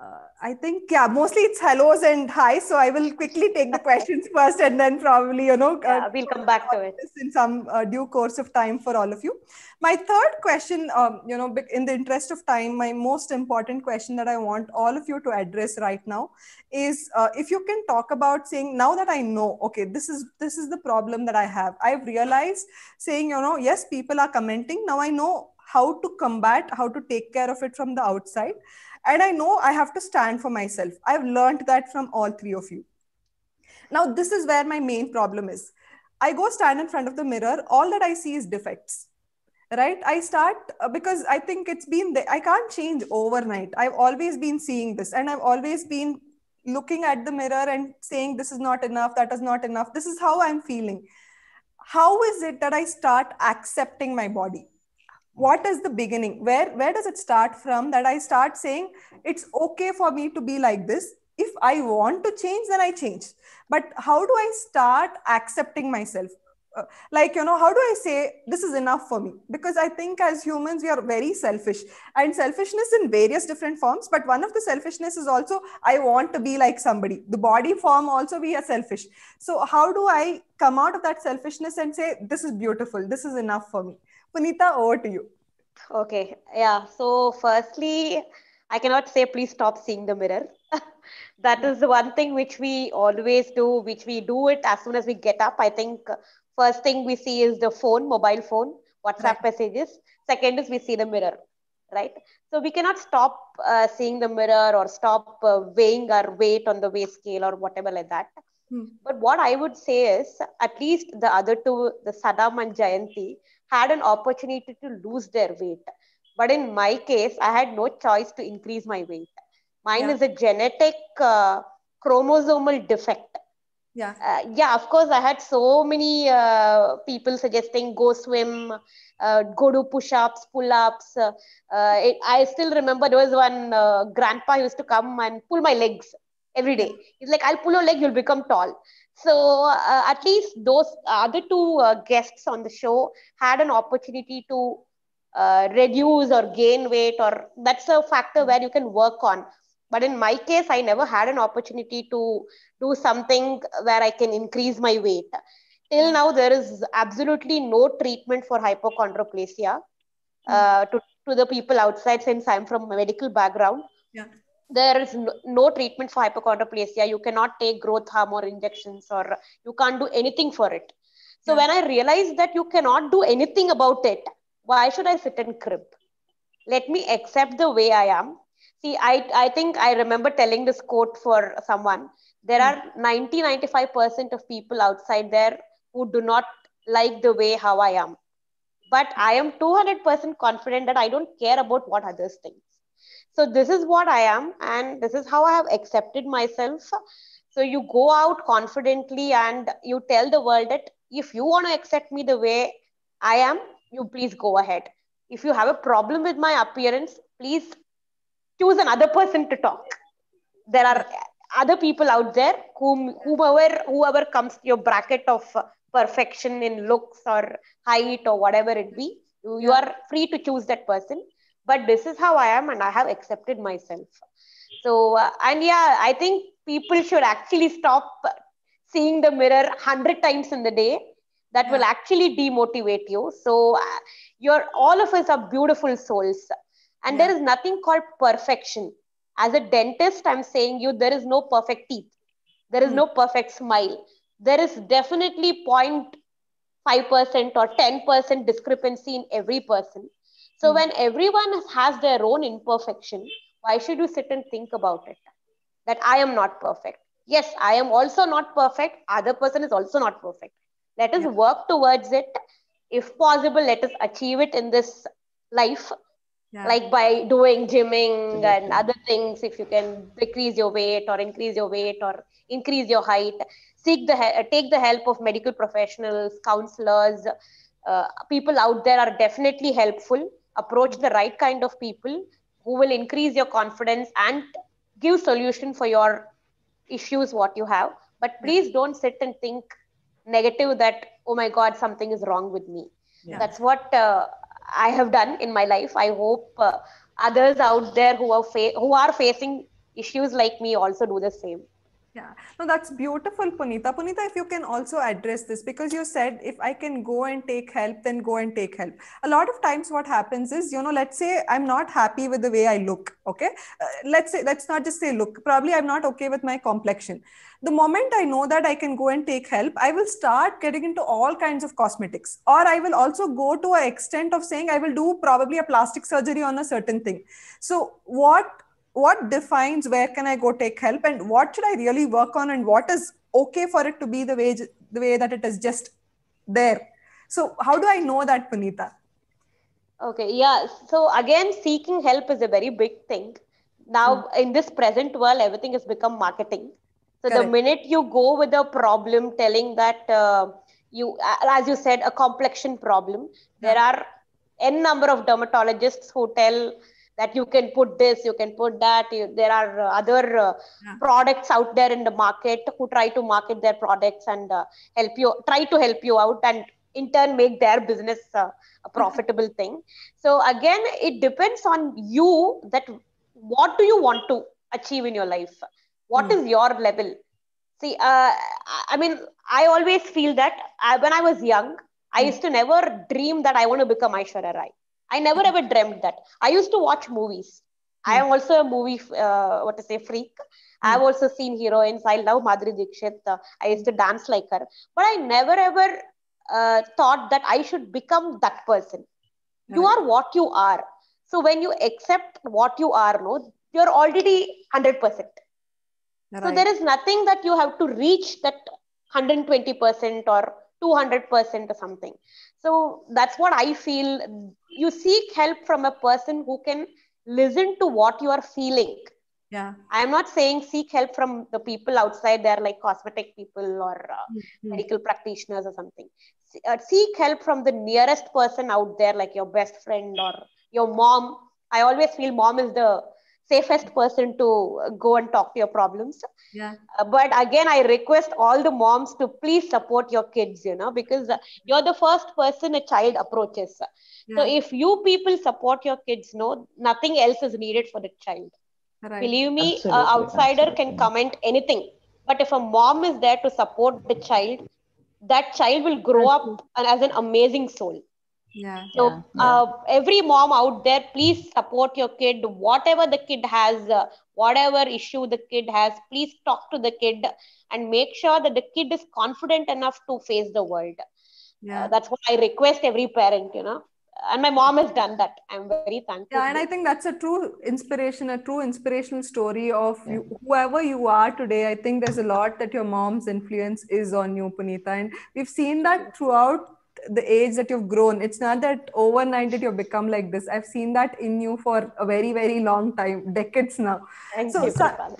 uh, I think yeah, mostly it's hellos and hi. So I will quickly take the questions first, and then probably you know yeah, uh, we'll come back to it in some uh, due course of time for all of you. My third question, um, you know, in the interest of time, my most important question that I want all of you to address right now is uh, if you can talk about saying now that I know, okay, this is this is the problem that I have. I've realized saying you know yes, people are commenting now. I know how to combat, how to take care of it from the outside. And I know I have to stand for myself. I've learned that from all three of you. Now, this is where my main problem is. I go stand in front of the mirror, all that I see is defects. Right? I start uh, because I think it's been there. I can't change overnight. I've always been seeing this, and I've always been looking at the mirror and saying, This is not enough, that is not enough. This is how I'm feeling. How is it that I start accepting my body? What is the beginning? Where where does it start from that i start saying it's okay for me to be like this. If i want to change then i change. But how do i start accepting myself Uh, like you know how do i say this is enough for me because i think as humans we are very selfish and selfishness in various different forms but one of the selfishness is also i want to be like somebody the body form also we are selfish so how do i come out of that selfishness and say this is beautiful this is enough for me Punita, over to you. Okay. Yeah. So, firstly, I cannot say please stop seeing the mirror. that is the one thing which we always do, which we do it as soon as we get up. I think first thing we see is the phone, mobile phone, WhatsApp right. messages. Second is we see the mirror, right? So we cannot stop uh, seeing the mirror or stop uh, weighing our weight on the weight scale or whatever like that. Hmm. But what I would say is, at least the other two, the Sanam and Jayanti, had an opportunity to lose their weight. But in my case, I had no choice to increase my weight. Mine yeah. is a genetic uh, chromosomal defect. Yeah. Uh, yeah, of course, I had so many uh, people suggesting go swim, uh, go do push ups, pull ups. Uh, uh, I still remember there was one grandpa used to come and pull my legs every day. He's like, I'll pull your leg, you'll become tall. So uh, at least those other two uh, guests on the show had an opportunity to uh, reduce or gain weight, or that's a factor where you can work on. But in my case, I never had an opportunity to do something where I can increase my weight. Till now, there is absolutely no treatment for hypochondroplasia. Uh, to, to the people outside, since I'm from a medical background, yeah there is no, no, treatment for hypochondroplasia you cannot take growth hormone injections or you can't do anything for it so yeah. when i realized that you cannot do anything about it why should i sit and crib let me accept the way i am see i i think i remember telling this quote for someone there are 90 95% of people outside there who do not like the way how i am but I am 200% confident that I don't care about what others think. So this is what I am, and this is how I have accepted myself. So you go out confidently and you tell the world that if you want to accept me the way I am, you please go ahead. If you have a problem with my appearance, please choose another person to talk. There are other people out there whom whoever whoever comes to your bracket of perfection in looks or height or whatever it be you, you are free to choose that person. But this is how i am and i have accepted myself. So uh, and yeah i think people should actually stop seeing the mirror 100 times in the day. That will actually demotivate you. So uh, you're all of us are beautiful souls and yeah. there is nothing called perfection. As a dentist i'm saying you there is no perfect teeth. There is mm. no perfect smile. There is definitely 0.5% or 10% discrepancy in every person. So mm. when everyone has their own imperfection why should you sit and think about it? That i am not perfect. Yes i am also not perfect. Other person is also not perfect. Let us yeah. work towards it. If possible let us achieve it in this life yeah. like by doing gymming and other things if you can decrease your weight or increase your weight or increase your height seek the take the help of medical professionals counselors uh, people out there are definitely helpful. Approach the right kind of people who will increase your confidence and give solution for your issues what you have. But please don't sit and think negative that oh my god something is wrong with me. Yeah. that's what uh, I have done in my life. I hope uh, others out there who are fa- who are facing issues like me also do the same. Yeah, no, that's beautiful, Punita. Punita, if you can also address this, because you said if I can go and take help, then go and take help. A lot of times, what happens is, you know, let's say I'm not happy with the way I look. Okay, uh, let's say let's not just say look. Probably I'm not okay with my complexion. The moment I know that I can go and take help, I will start getting into all kinds of cosmetics, or I will also go to an extent of saying I will do probably a plastic surgery on a certain thing. So what what defines where can i go take help and what should i really work on and what is okay for it to be the way the way that it is just there so how do i know that punita okay yeah so again seeking help is a very big thing now hmm. in this present world everything has become marketing so Correct. the minute you go with a problem telling that uh, you as you said a complexion problem yeah. there are n number of dermatologists who tell that you can put this you can put that you, there are uh, other uh, yeah. products out there in the market who try to market their products and uh, help you try to help you out and in turn make their business uh, a profitable thing so again it depends on you that what do you want to achieve in your life What mm. is your level see uh, i mean i always feel that I, when i was young i hmm. used to never dream that i want to become aishwarya rai I never ever dreamt that. I used to watch movies. Mm. I am also a movie, uh, what to say, freak. Mm. I've also seen heroines. I love Madhuri Dixit. Uh, I used to dance like her. But I never ever uh, thought that I should become that person. Right. You are what you are. So when you accept what you are, no, you're already 100%. Right. So there is nothing that you have to reach that 120% or 200% or something. So that's what I feel. You seek help from a person who can listen to what you are feeling. Yeah. I'm not saying seek help from the people outside. There like cosmetic people or uh, mm-hmm. medical practitioners or something. Uh, seek help from the nearest person out there like your best friend or your mom. I always feel mom is the safest person to go and talk to your problems. Yeah. Uh, but again i request all the moms to please support your kids you know because uh, you're the first person a child approaches. Yeah. so if you people support your kids no nothing else is needed for the child. Right. believe me an outsider Absolutely. can comment anything. But if a mom is there to support the child that child will grow up as an amazing soul yeah so yeah, uh, every mom out there please support your kid. Whatever the kid has uh, whatever issue the kid has please talk to the kid and make sure that the kid is confident enough to face the world. Yeah. uh, that's what i request every parent you know. And my mom has done that. I'm very thankful yeah and i think that's a true inspiration a true inspirational story of yeah. you, whoever you are today. I think there's a lot that your mom's influence is on you punita. And we've seen that throughout the age that you've grown it's not that overnight that you've become like this. I've seen that in you for a very very long time decades now. Thank so you, Sa-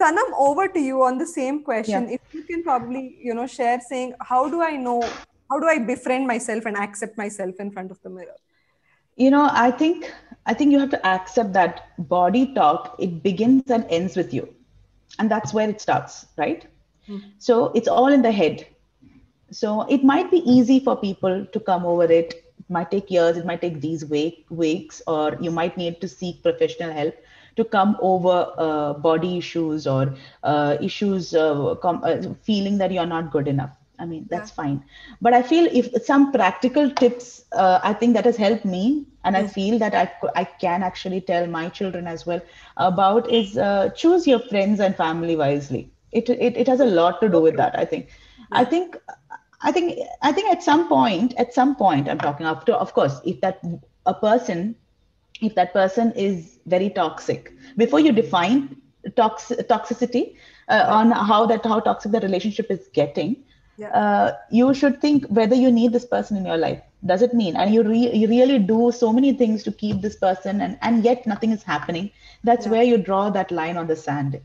sanam over to you on the same question. Yeah. if you can probably you know share saying how do i know how do i befriend myself and accept myself in front of the mirror? You know i think i think you have to accept that body talk it begins and ends with you. And that's where it starts right? Hmm. So it's all in the head so it might be easy for people to come over it. It might take years it might take these week, weeks or you might need to seek professional help to come over uh, body issues or uh, issues uh, com- uh, feeling that you're not good enough. I mean that's fine. But i feel if some practical tips uh, i think that has helped me and i feel that I, I can actually tell my children as well about is uh, choose your friends and family wisely. It, it it has a lot to do with that i think. I think i think i think at some point at some point i'm talking up to of course if that a person if that person is very toxic before you define tox- toxicity uh, on how that how toxic the relationship is getting Yeah. uh, you should think whether you need this person in your life. Does it mean? And you, re- you really do so many things to keep this person and, and yet nothing is happening. That's Yeah. where you draw that line on the sand.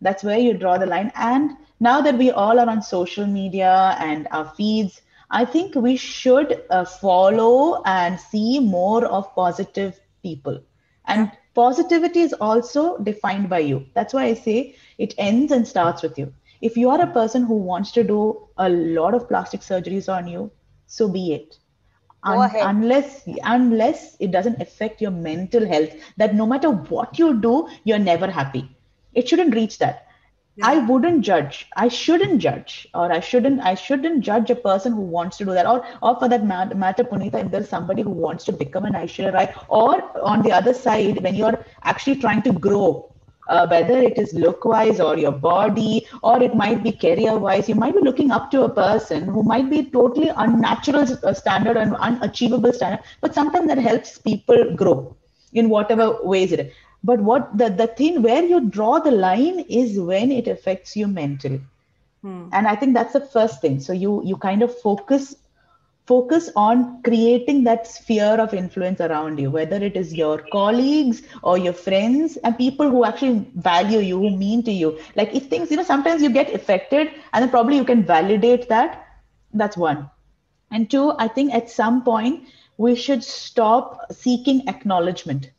That's where you draw the line. And now that we all are on social media and our feeds i think we should uh, follow and see more of positive people. And positivity is also defined by you. That's why i say it ends and starts with you. If you are a person who wants to do a lot of plastic surgeries on you so be it. Ahead. unless unless it doesn't affect your mental health that no matter what you do you're never happy. It shouldn't reach that Yeah. i wouldn't judge i shouldn't judge or i shouldn't i shouldn't judge a person who wants to do that or or for that matter punita if there's somebody who wants to become an aishwarya or on the other side when you're actually trying to grow uh, whether it is look wise or your body or it might be career wise you might be looking up to a person who might be totally unnatural uh, standard and unachievable standard but sometimes that helps people grow in whatever ways it is but what the, the thing where you draw the line is when it affects you mentally. Hmm. and i think that's the first thing. So you you kind of focus focus on creating that sphere of influence around you whether it is your colleagues or your friends and people who actually value you who mean to you. Like if things you know sometimes you get affected and then probably you can validate that. That's one. And two i think at some point we should stop seeking acknowledgement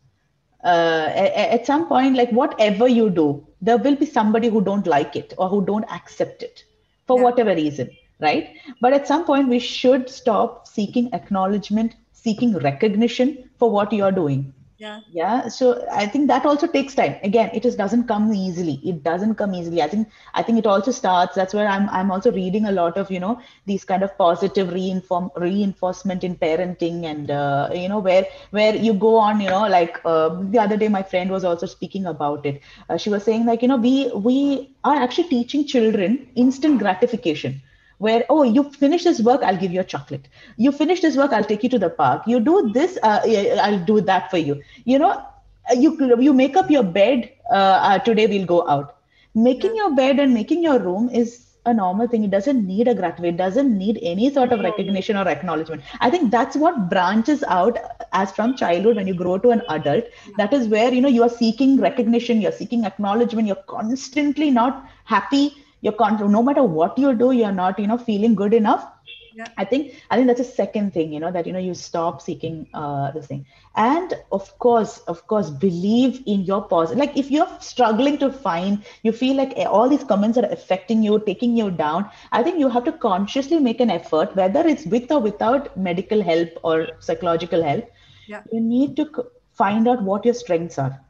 uh, at some point like whatever you do there will be somebody who don't like it or who don't accept it for Yeah. whatever reason right but at some point we should stop seeking acknowledgement seeking recognition for what you're doing yeah. Yeah so i think that also takes time. Again it just doesn't come easily. It doesn't come easily. I think i think it also starts that's where i'm i'm also reading a lot of you know these kind of positive reinform reinforcement in parenting and uh, you know where where you go on you know like uh, the other day my friend was also speaking about it. Uh, she was saying like you know we we are actually teaching children instant gratification where oh you finish this work i'll give you a chocolate. You finish this work i'll take you to the park. You do this uh, i'll do that for you. You know uh, you you make up your bed uh, uh, today we'll go out. Making your bed and making your room is a normal thing. It doesn't need a gratification it doesn't need any sort of recognition or acknowledgement. I think that's what branches out as from childhood when you grow to an adult. That is where you know you are seeking recognition you're seeking acknowledgement you're constantly not happy you're con- no matter what you do you're not you know feeling good enough. Yeah. i think i think that's a second thing you know that you know you stop seeking uh this thing. And of course of course believe in your positive like if you're struggling to find you feel like eh, all these comments are affecting you taking you down i think you have to consciously make an effort whether it's with or without medical help or psychological help. Yeah. you need to find out what your strengths are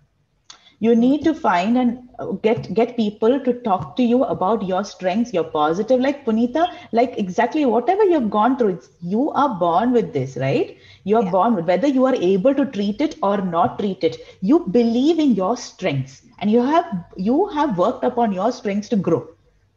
you need to find and uh, get get people to talk to you about your strengths your positive like punita like exactly whatever you've gone through it's, you are born with this right? You are Yeah. born with whether you are able to treat it or not treat it. You believe in your strengths and you have you have worked upon your strengths to grow.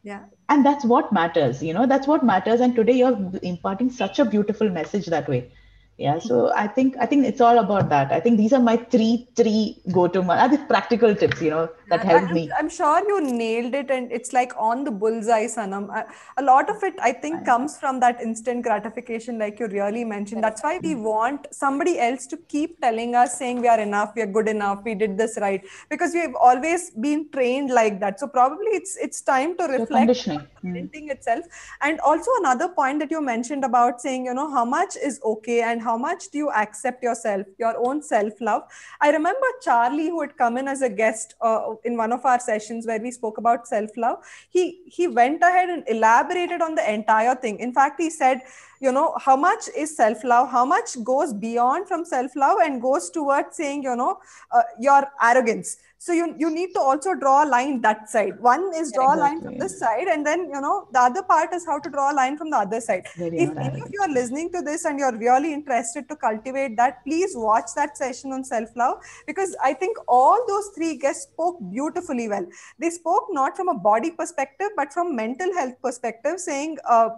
Yeah. And that's what matters you know that's what matters. And today you're imparting such a beautiful message that way yeah so i think i think it's all about that. I think these are my three three go-to I are practical tips you know that yeah, help me. I'm sure you nailed it and it's like on the bullseye sanam. A lot of it i think comes from that instant gratification like you really mentioned. That's why we want somebody else to keep telling us saying we are enough we are good enough we did this right because we've always been trained like that. So probably it's it's time to reflect conditioning. hmm. parenting itself. And also another point that you mentioned about saying you know how much is okay and how much do you accept yourself, your own self love? I remember Charlie, who had come in as a guest uh, in one of our sessions where we spoke about self love. He he went ahead and elaborated on the entire thing. In fact, he said, you know, how much is self love? How much goes beyond from self love and goes towards saying, you know, uh, your arrogance so you you need to also draw a line that side. One is draw exactly. a line from this side and then you know the other part is how to draw a line from the other side. Very if any of you are listening to this and you're really interested to cultivate that please watch that session on self love because i think all those three guests spoke beautifully well. They spoke not from a body perspective but from mental health perspective saying uh,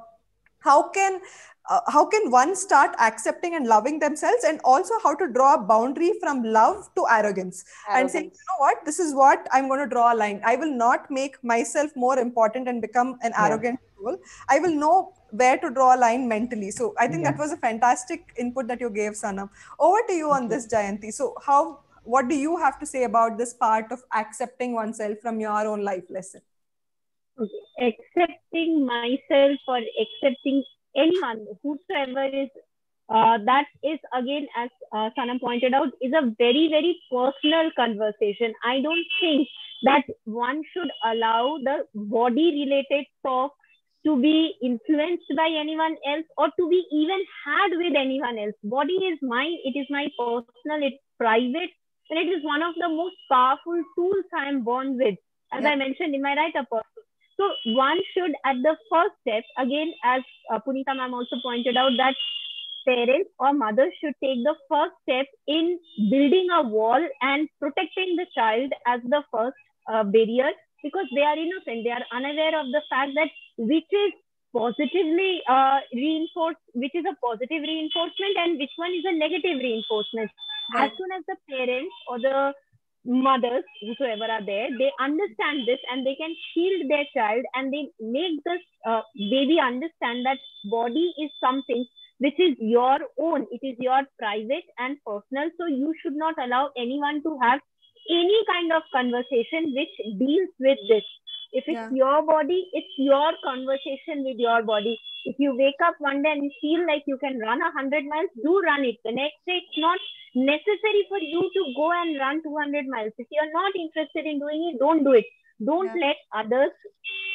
how can uh, how can one start accepting and loving themselves and also how to draw a boundary from love to arrogance, arrogance. and saying you know what this is what i'm going to draw a line i will not make myself more important and become an yeah. arrogant fool i will know where to draw a line mentally so i think yeah. that was a fantastic input that you gave sanam over to you on this jayanti so how what do you have to say about this part of accepting oneself from your own life lesson. Accepting myself or accepting anyone, whosoever is, uh, that is again, as uh, Sanam pointed out, is a very, very personal conversation. I don't think that one should allow the body related talk to be influenced by anyone else or to be even had with anyone else. Body is mine, it is my personal, it's private, and it is one of the most powerful tools I am born with. As yeah. I mentioned in my write-up so one should, at the first step, again, as uh, Punita ma'am also pointed out, that parents or mothers should take the first step in building a wall and protecting the child as the first uh, barrier because they are innocent. They are unaware of the fact that which is positively uh, reinforced, which is a positive reinforcement and which one is a negative reinforcement. As soon as the parents or the mothers, whosoever are there, they understand this and they can shield their child and they make this uh, baby understand that body is something which is your own. It is your private and personal. So you should not allow anyone to have any kind of conversation which deals with this. If it's yeah. your body, it's your conversation with your body. If you wake up one day and you feel like you can run a hundred miles, do run it. The next day, it's not necessary for you to go and run 200 miles. If you're not interested in doing it, don't do it. Don't yeah. let others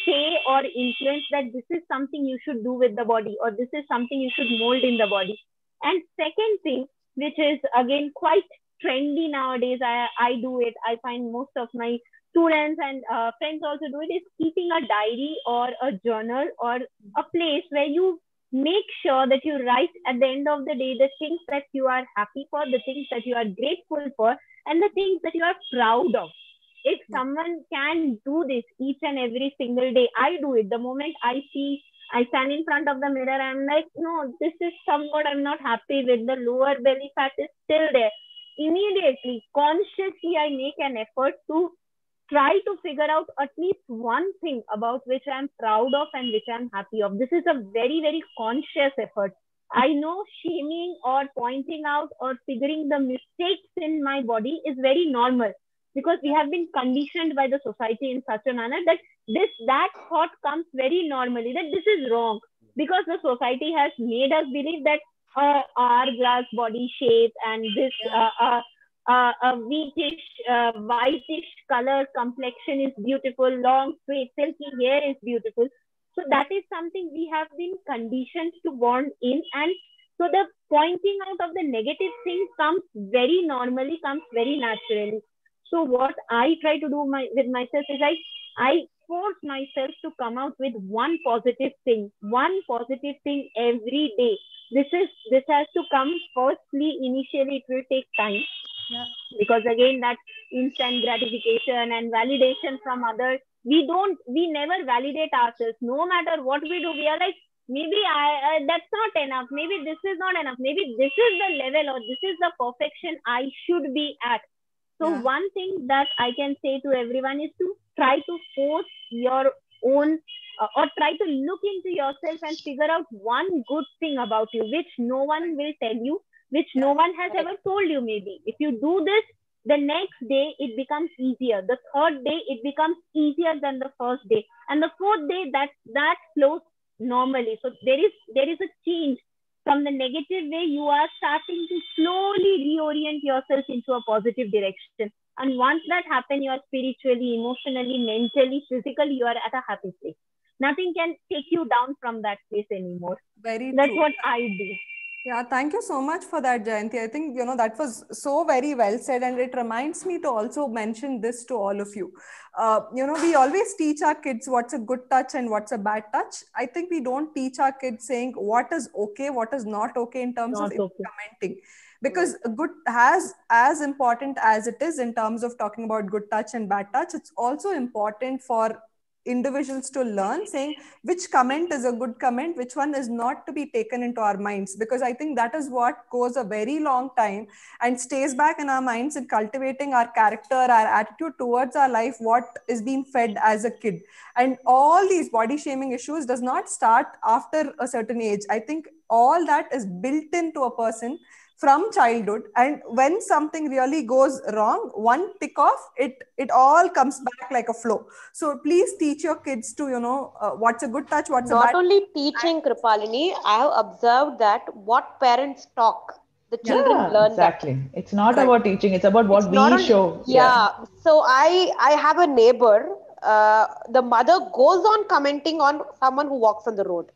say or influence that this is something you should do with the body or this is something you should mold in the body. And second thing, which is again quite trendy nowadays, I, I do it. I find most of my students and uh, friends also do it is keeping a diary or a journal or a place where you make sure that you write at the end of the day the things that you are happy for, the things that you are grateful for, and the things that you are proud of. If hmm. someone can do this each and every single day, I do it. The moment I see, I stand in front of the mirror, I'm like, no, this is somewhat I'm not happy with. The lower belly fat is still there. Immediately, consciously, I make an effort to try to figure out at least one thing about which I'm proud of and which I'm happy of. This is a very, very conscious effort. I know shaming or pointing out or figuring the mistakes in my body is very normal because we have been conditioned by the society in such a manner that this that thought comes very normally that this is wrong because the society has made us believe that uh, hourglass body shape and this uh, uh, uh, a wheatish, uh, whitish color complexion is beautiful, long, straight, silky hair is beautiful. So that is something we have been conditioned to born in. And so the pointing out of the negative things comes very normally, comes very naturally. So what I try to do my, with myself is I, I force myself to come out with one positive thing, one positive thing every day. This is, this has to come firstly, initially it will take time yeah. because again that instant gratification and validation from others we don't we never validate ourselves no matter what we do we are like maybe i uh, that's not enough maybe this is not enough maybe this is the level or this is the perfection i should be at so Yeah. one thing that i can say to everyone is to try to force your own uh, or try to look into yourself and figure out one good thing about you which no one will tell you which no one has ever told you maybe. If you do this the next day it becomes easier. The third day it becomes easier than the first day. And the fourth day that that flows normally. So there is there is a change from the negative way you are starting to slowly reorient yourself into a positive direction. And once that happens you are spiritually emotionally mentally physically you are at a happy place. Nothing can take you down from that place anymore. Very that's true. what i do Yeah, thank you so much for that, Jayanti. I think, you know, that was so very well said. And it reminds me to also mention this to all of you. Uh, you know, we always teach our kids what's a good touch and what's a bad touch. I think we don't teach our kids saying what is okay, what is not okay in terms Not of okay. commenting. Because good has as important as it is in terms of talking about good touch and bad touch, it's also important for individuals to learn saying which comment is a good comment which one is not to be taken into our minds. Because i think that is what goes a very long time and stays back in our minds in cultivating our character our attitude towards our life what is being fed as a kid. And all these body shaming issues does not start after a certain age. I think all that is built into a person from childhood and when something really goes wrong one tick off it it all comes back like a flow so please teach your kids to you know uh, what's a good touch what's a Not only teaching Krupalini, I have observed that what parents talk, the children Yeah, learn that. exactly. It's not Right. about teaching, it's about what It's we not only- show. Yeah. So I I have a neighbor. Uh, the mother goes on commenting on someone who walks on the road.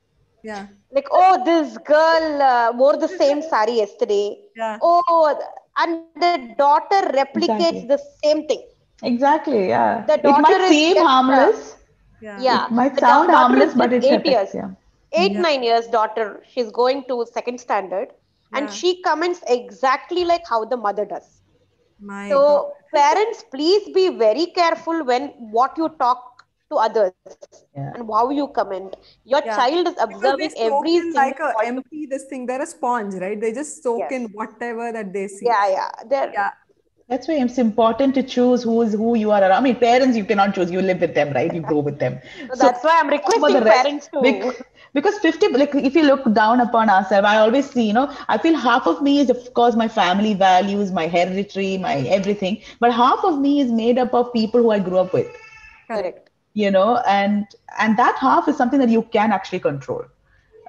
Yeah Like, oh, this girl uh, wore the same sari yesterday. yeah Oh, and the daughter replicates Exactly. the same thing. Exactly, yeah. The daughter it might daughter is seem just, uh, harmless. yeah Yeah. It might The sound daughter harmless, is but just it eight affects, years. yeah. Eight, Yeah. nine years daughter. She's going to second standard. And Yeah. she comments exactly like how the mother does. my So God. parents, please be very careful when what you talk to others Yeah. and how you comment. Your Yeah. child is Because they observing soak every in like a empty this thing they're a sponge right they just soak Yes. in whatever that they see Yeah, yeah. They're, yeah That's why it's important to choose who is who you are around. I mean, parents you cannot choose. You live with them, right? You grow with them. So that's why I'm for requesting the rest- parents to. bec- because 50 like if you look down upon ourselves i always see you know i feel half of me is of course my family values my hereditary my everything but half of me is made up of people who i grew up with Correct. You know and and that half is something that you can actually control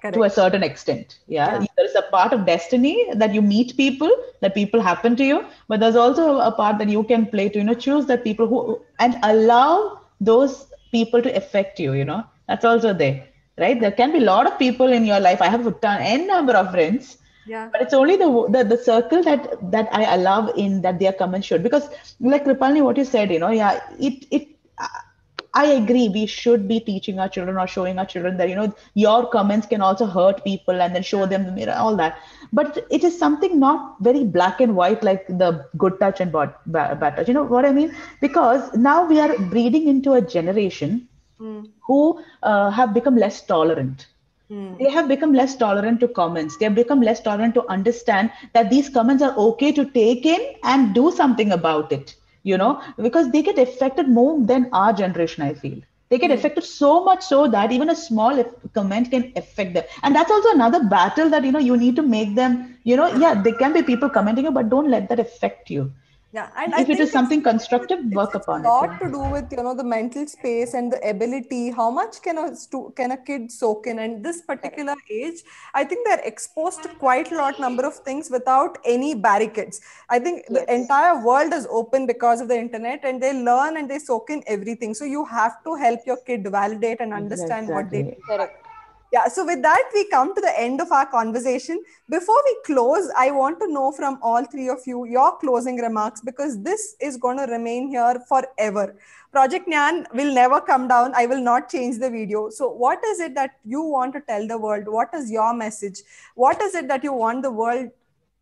correct to a certain extent. Yeah? Yeah. there is a part of destiny that you meet people that people happen to you but there's also a part that you can play to you know choose the people who and allow those people to affect you you know. That's also there right? There can be a lot of people in your life. I have a ton n number of friends yeah. but it's only the, the the circle that that i allow in that their comments should. Because like Krupalini, what you said you know yeah it it I agree. We should be teaching our children or showing our children that you know your comments can also hurt people, and then show them you know, all that. But it is something not very black and white like the good touch and bad, bad, bad touch. You know what I mean? Because now we are breeding into a generation Mm, who uh, have become less tolerant mm, they have become less tolerant to comments they have become less tolerant to understand that these comments are okay to take in and do something about it you know because they get affected more than our generation i feel. They get hmm. affected so much so that even a small comment can affect them. And that's also another battle that you know you need to make them you know yeah there can be people commenting you but don't let that affect you yeah and if I it think is it's- something constructive it's- work it's upon a lot it to do with you know the mental space and the ability how much can a stu- can a kid soak in? And this particular age i think they're exposed to quite a lot number of things without any barricades. I think the entire world is open because of the internet and they learn and they soak in everything. So you have to help your kid validate and understand what they Exactly. Correct. Yeah, so with that, we come to the end of our conversation. Before we close, I want to know from all three of you your closing remarks because this is going to remain here forever. Project Nyan will never come down. I will not change the video. So, what is it that you want to tell the world? What is your message? What is it that you want the world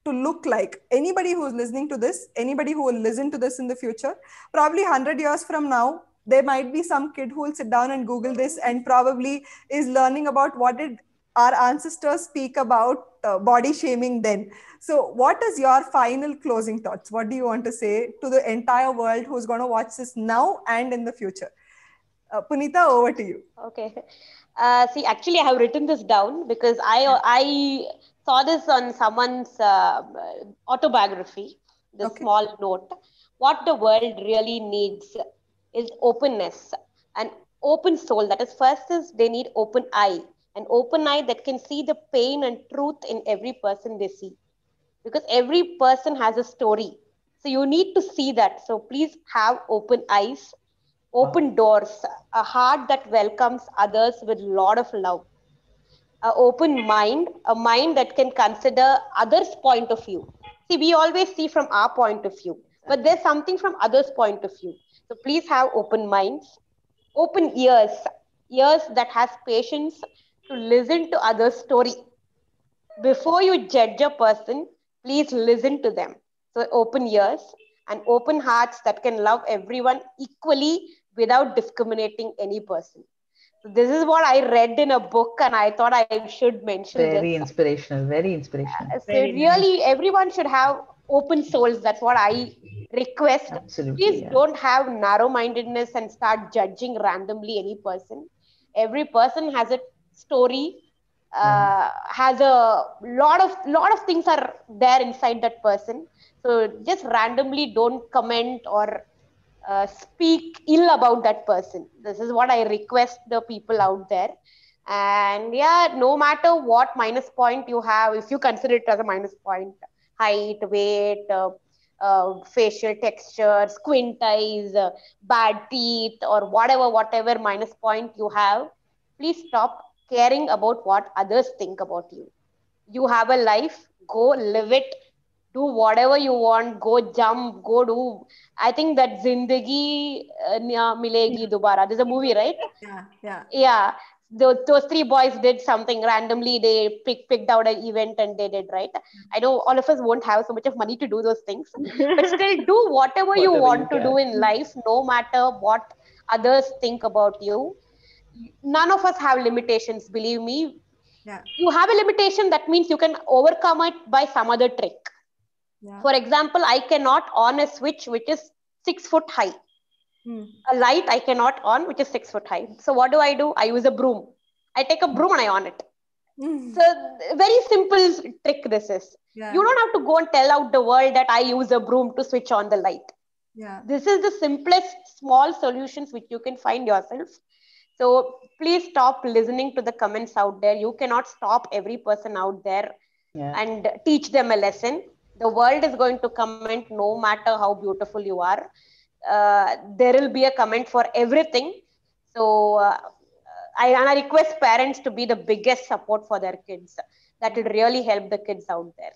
to look like? Anybody who's listening to this, anybody who will listen to this in the future, probably 100 years from now, there might be some kid who will sit down and google this and probably is learning about what did our ancestors speak about uh, body shaming then. So, what is your final closing thoughts? What do you want to say to the entire world who's going to watch this now and in the future? Uh, Punita, over to you. Okay. Uh, see, actually, I have written this down because I I saw this on someone's uh, autobiography. The okay. small note. What the world really needs is openness, an open soul. That is, first is they need open eye, an open eye that can see the pain and truth in every person they see, because every person has a story. So you need to see that. So please have open eyes open doors, a heart that welcomes others with a lot of love, an open mind, a mind that can consider others' point of view. See, we always see from our point of view, but there's something from others' point of view. So please have open minds, open ears, ears that has patience to listen to others' story. Before you judge a person, please listen to them. So open ears and open hearts that can love everyone equally without discriminating any person. So this is what I read in a book, and I thought I should mention. Very this. inspirational. Very inspirational. Uh, so very really, nice. everyone should have open souls. That's what I request. Absolutely, Please yeah. don't have narrow-mindedness and start judging randomly any person. Every person has a story. Uh, has a lot of lot of things are there inside that person so just randomly don't comment or uh, speak ill about that person. This is what I request the people out there. And yeah, no matter what minus point you have, if you consider it as a minus point, height, weight, uh, uh, facial texture, squint eyes, uh, bad teeth, or whatever, whatever minus point you have, please stop caring about what others think about you. You have a life, go live it. Do whatever you want go jump go do. I think that zindagi uh, milegi dobara there's a movie right? Yeah yeah. Yeah the, those three boys did something randomly. They pick, picked out an event and they did right? Mm-hmm. I know all of us won't have so much of money to do those things but still do whatever, whatever you want you to do in life no matter what others think about you. None of us have limitations believe me. Yeah. you have a limitation that means you can overcome it by some other trick. Yeah. For example, I cannot on a switch which is six foot high. Hmm. A light I cannot on which is six foot high. So what do I do? I use a broom. I take a broom and I on it. Hmm. So very simple trick this is. Yeah. You don't have to go and tell out the world that I use a broom to switch on the light. Yeah. This is the simplest small solutions which you can find yourself. So please stop listening to the comments out there. You cannot stop every person out there Yeah. and teach them a lesson the world is going to comment no matter how beautiful you are uh, there will be a comment for everything so uh, I, and I request parents to be the biggest support for their kids that will really help the kids out there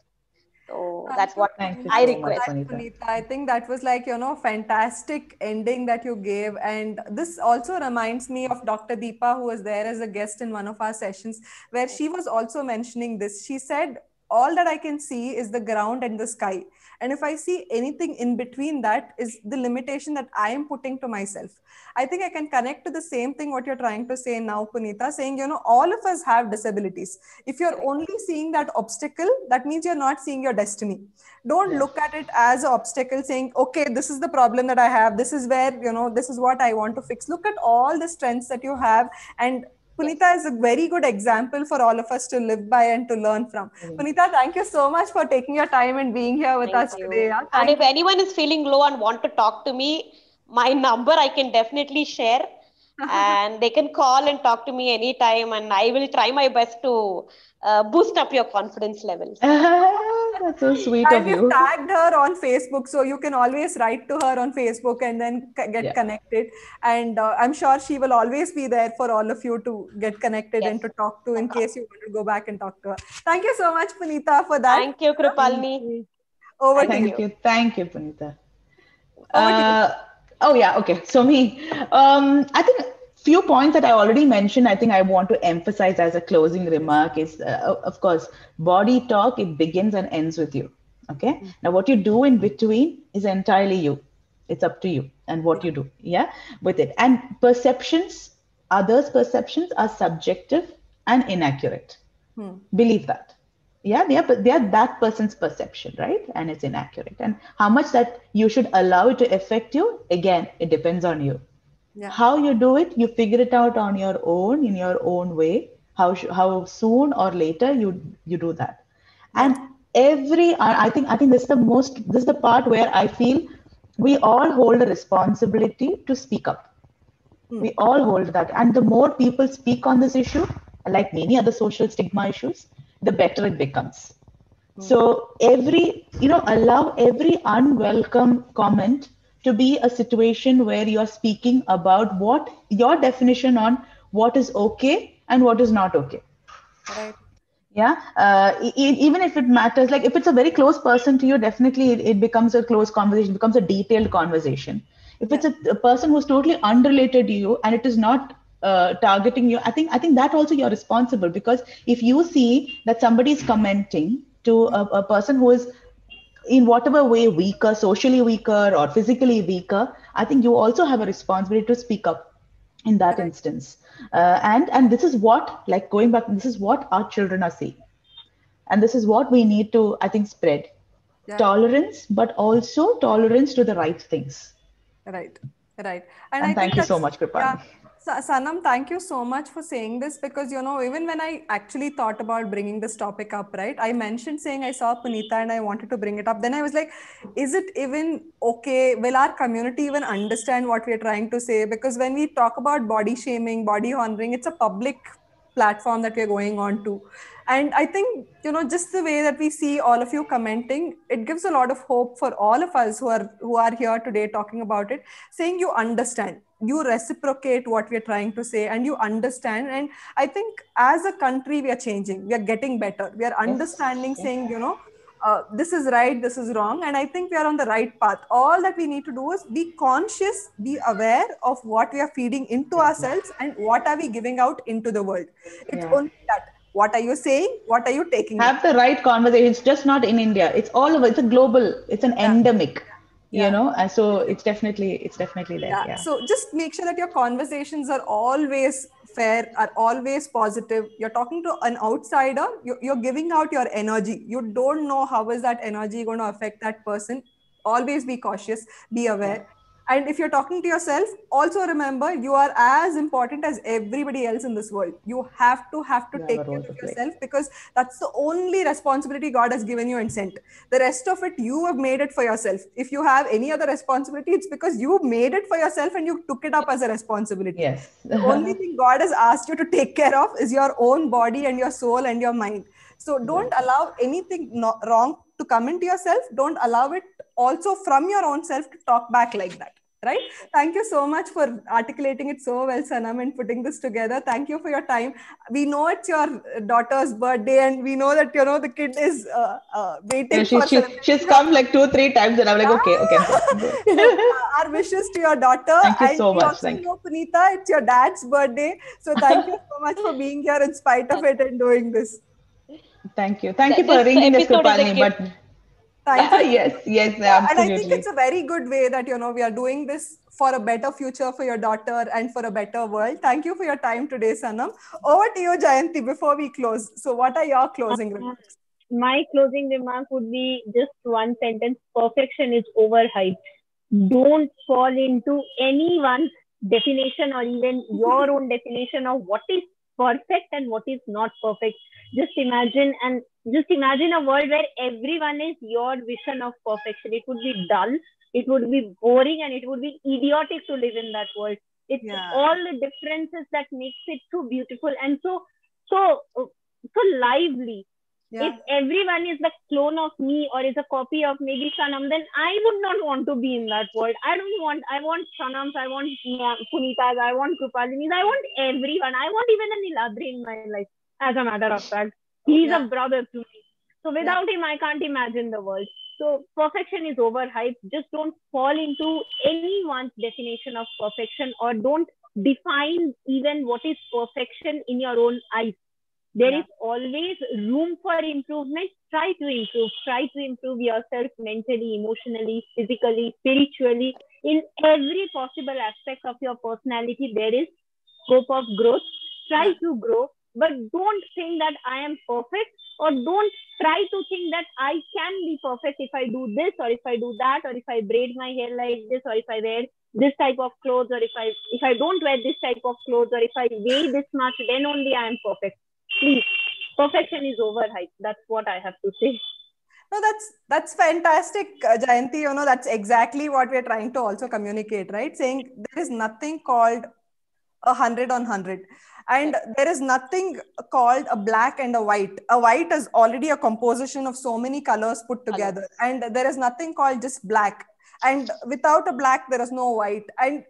so Thank that's you. what Thank you I so request. much, Punita. Punita, I think that was like, you know, fantastic ending that you gave. And this also reminds me of Dr. Deepa, who was there as a guest in one of our sessions, where she was also mentioning this. She said, all that I can see is the ground and the sky. And if I see anything in between that is the limitation that I am putting to myself. I think I can connect to the same thing what you're trying to say now, Punita, saying, you know, all of us have disabilities. If you're only seeing that obstacle, that means you're not seeing your destiny. Don't Yeah. look at it as an obstacle saying, okay, this is the problem that I have. This is where, you know, this is what I want to fix. Look at all the strengths that you have and Punita is a very good example for all of us to live by and to learn from. Mm. Punita, thank you so much for taking your time and being here with Thank us you. today. yeah. And if anyone is feeling low and want to talk to me, my number I can definitely share. and they can call and talk to me anytime, and I will try my best to uh, boost up your confidence levels. That's so sweet and of we've you. tagged her on Facebook, so you can always write to her on Facebook and then get Yeah. connected. And uh, I'm sure she will always be there for all of you to get connected and to talk to in case you want to go back and talk to her. Thank you so much, Punita, for that. Thank you, Krupalini. Over to Thank you. you. Thank you, Punita. Over to you. Uh, oh yeah, okay. So me, um, I think few points that I already mentioned. I think I want to emphasize as a closing remark is, uh, of course, body talk. It begins and ends with you. Okay. Now, what you do in between is entirely you. It's up to you and what you do. Yeah, with it. And perceptions, others' perceptions are subjective and inaccurate. Hmm. believe that yeah they are they are that person's perception right and it's inaccurate and how much that you should allow it to affect you again it depends on you Yeah. how you do it you figure it out on your own in your own way how sh- how soon or later you you do that and every I I think I think this is the most this is the part where I feel we all hold a responsibility to speak up. Hmm. We all hold that, and the more people speak on this issue, like many other social stigma issues, the better it becomes. Hmm. So every you know allow every unwelcome comment to be a situation where you are speaking about what your definition on what is okay and what is not okay. Right. yeah uh, e- e- even if it matters like if it's a very close person to you definitely it, it becomes a close conversation becomes a detailed conversation. If it's a, a person who's totally unrelated to you and it is not uh, targeting you i think i think that also you're responsible because if you see that somebody is commenting to a, a person who is in whatever way weaker socially weaker or physically weaker i think you also have a responsibility to speak up in that instance. Uh, and and this is what like going back this is what our children are seeing and this is what we need to i think spread. Yeah. tolerance but also tolerance to the right things. Right, right. And I thank you so much, Kripali. Yeah. Sanam, thank you so much for saying this because, you know, even when I actually thought about bringing this topic up, right, I mentioned saying I saw Punita and I wanted to bring it up. Then I was like, is it even okay? Will our community even understand what we're trying to say? Because when we talk about body shaming, body honoring, it's a public platform that we're going on to. And I think, you know, just the way that we see all of you commenting, it gives a lot of hope for all of us who are who are here today talking about it, saying you understand, you reciprocate what we're trying to say, and you understand. And I think as a country, we are changing, we are getting better, we are understanding, saying, you know, uh, this is right, this is wrong. And I think we are on the right path. All that we need to do is be conscious, be aware of what we are feeding into ourselves and what are we giving out into the world. It's Yeah. only that. What are you saying? What are you taking? have the right conversation it's just not in india it's all over it's a global it's an endemic Yeah. you know and so it's definitely it's definitely there yeah. yeah, So just make sure that your conversations are always fair, are always positive. You're talking to an outsider, you- you're giving out your energy. You don't know how is that energy going to affect that person. Always be cautious, be aware. And if you're talking to yourself, also remember you are as important as everybody else in this world. You have to have to have take care of yourself because that's the only responsibility God has given you and sent. The rest of it, you have made it for yourself. If you have any other responsibility, it's because you made it for yourself and you took it up as a responsibility. yes The only thing God has asked you to take care of is your own body and your soul and your mind. So don't allow anything no- wrong to come into yourself. Don't allow it also from your own self to talk back like that. Right? Thank you so much for articulating it so well, Sanam, and putting this together. Thank you for your time. We know it's your daughter's birthday, and we know that you know the kid is uh, uh, waiting Yeah, she, for she, celebration. she's come like two three times and i'm like okay okay uh, our wishes to your daughter. Thank you and so much. also Thank know, Punita, it's your dad's birthday. So thank you so much for being here in spite of it and doing this. thank you thank you This for ringing this episode is a but Thank you. yes yes and I think it's a very good way that you know we are doing this for a better future for your daughter and for a better world. Thank you for your time today, Sanam. Over to you, Jayanti, before we close. So, what are your closing uh, remarks? my closing remark would be just one sentence perfection is overhyped don't fall into anyone's definition or even your own definition of what is perfect and what is not perfect. Just imagine and just imagine a world where everyone is your vision of perfection. It would be dull it would be boring and it would be idiotic to live in that world. It's Yeah. all the differences that makes it so beautiful and so so so lively Yeah. if everyone is the clone of me or is a copy of maybe Sanam, then I would not want to be in that world. I don't want, I want Sanams, I want Punitas, I want Krupalinis, I want everyone. I want even a Niladri in my life, as a matter of fact. He's Yeah. a brother to me. So without him, I can't imagine the world. So perfection is overhyped. Just don't fall into anyone's definition of perfection or don't define even what is perfection in your own eyes. There Yeah. is always room for improvement. Try to improve. Try to improve yourself mentally, emotionally, physically, spiritually. In every possible aspect of your personality, there is scope of growth. Try Yeah. to grow. but don't think that I am perfect or don't try to think that I can be perfect if I do this or if I do that or if I braid my hair like this or if I wear this type of clothes or if I if I don't wear this type of clothes or if I weigh this much, then only I am perfect. Please, perfection is overhyped. That's what I have to say. No, that's that's fantastic, uh, Jayanti. You know, that's exactly what we're trying to also communicate, right? Saying there is nothing called a hundred on hundred, and there is nothing called a black and a white. A white is already a composition of so many colors put together, and there is nothing called just black. And without a black, there is no white. And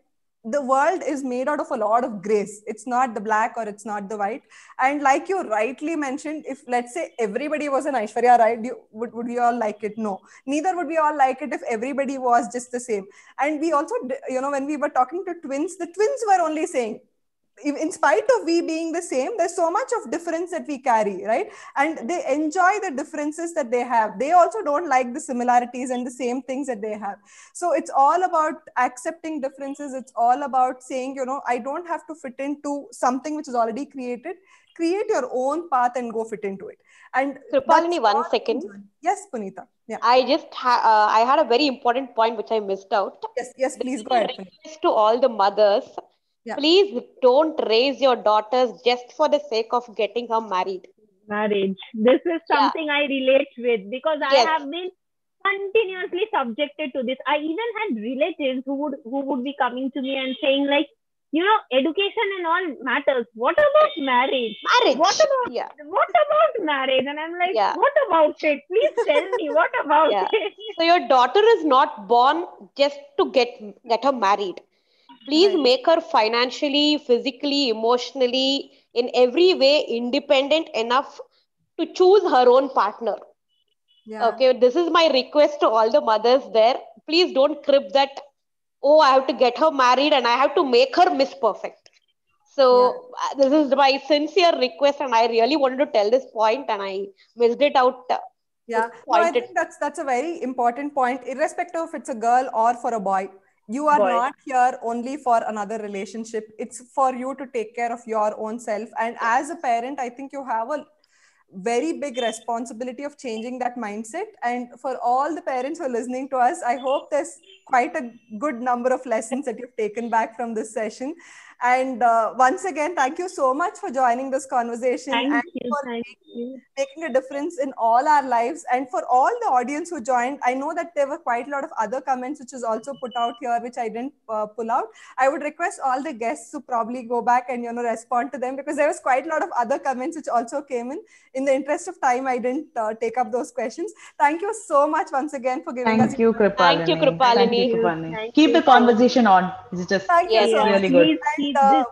the world is made out of a lot of grays. It's not the black or it's not the white. And like you rightly mentioned, if let's say everybody was an Aishwarya right you, would, would we all like it? No. Neither would we all like it if everybody was just the same. And we also, you know, when we were talking to twins, the twins were only saying, in spite of we being the same there's so much of difference that we carry right and they enjoy the differences that they have they also don't like the similarities and the same things that they have so it's all about accepting differences it's all about saying you know i don't have to fit into something which is already created create your own path and go fit into it and Krupalini, one second. Yes, Punita. Yeah. I just ha- uh, I had a very important point which I missed out. Yes, yes, please go ahead. To all the mothers, yeah. please don't raise your daughters just for the sake of getting her married marriage this is something yeah. i relate with because yes. i have been continuously subjected to this i even had relatives who would who would be coming to me and saying like you know education and all matters what about marriage marriage what about yeah. what about marriage and i'm like yeah. what about it please tell me what about yeah. it so your daughter is not born just to get get her married please right. make her financially physically emotionally in every way independent enough to choose her own partner. Yeah. okay this is my request to all the mothers there. Please don't crib that oh i have to get her married and i have to make her miss perfect. So yeah. Uh, this is my sincere request and i really wanted to tell this point and i missed it out. Uh, yeah. no, i think that's that's a very important point irrespective if it's a girl or for a boy you are not here only for another relationship. It's for you to take care of your own self. And as a parent i think you have a very big responsibility of changing that mindset. And for all the parents who are listening to us i hope there's quite a good number of lessons that you've taken back from this session and uh, once again, thank you so much for joining this conversation thank and you, for thank making, you. making a difference in all our lives. And for all the audience who joined, I know that there were quite a lot of other comments which is also put out here, which I didn't uh, pull out. I would request all the guests to probably go back and you know respond to them because there was quite a lot of other comments which also came in. In the interest of time, I didn't uh, take up those questions. Thank you so much once again for giving thank us. You, Thank you, Krupalini. Thank you, Krupalini. Keep the conversation on. It's just thank yes, you so really much. good. Uh,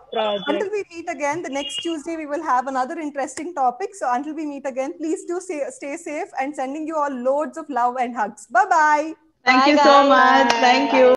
until we meet again the next tuesday we will have another interesting topic. So until we meet again please do stay, stay safe and sending you all loads of love and hugs. Bye bye thank bye you guys. so much. thank you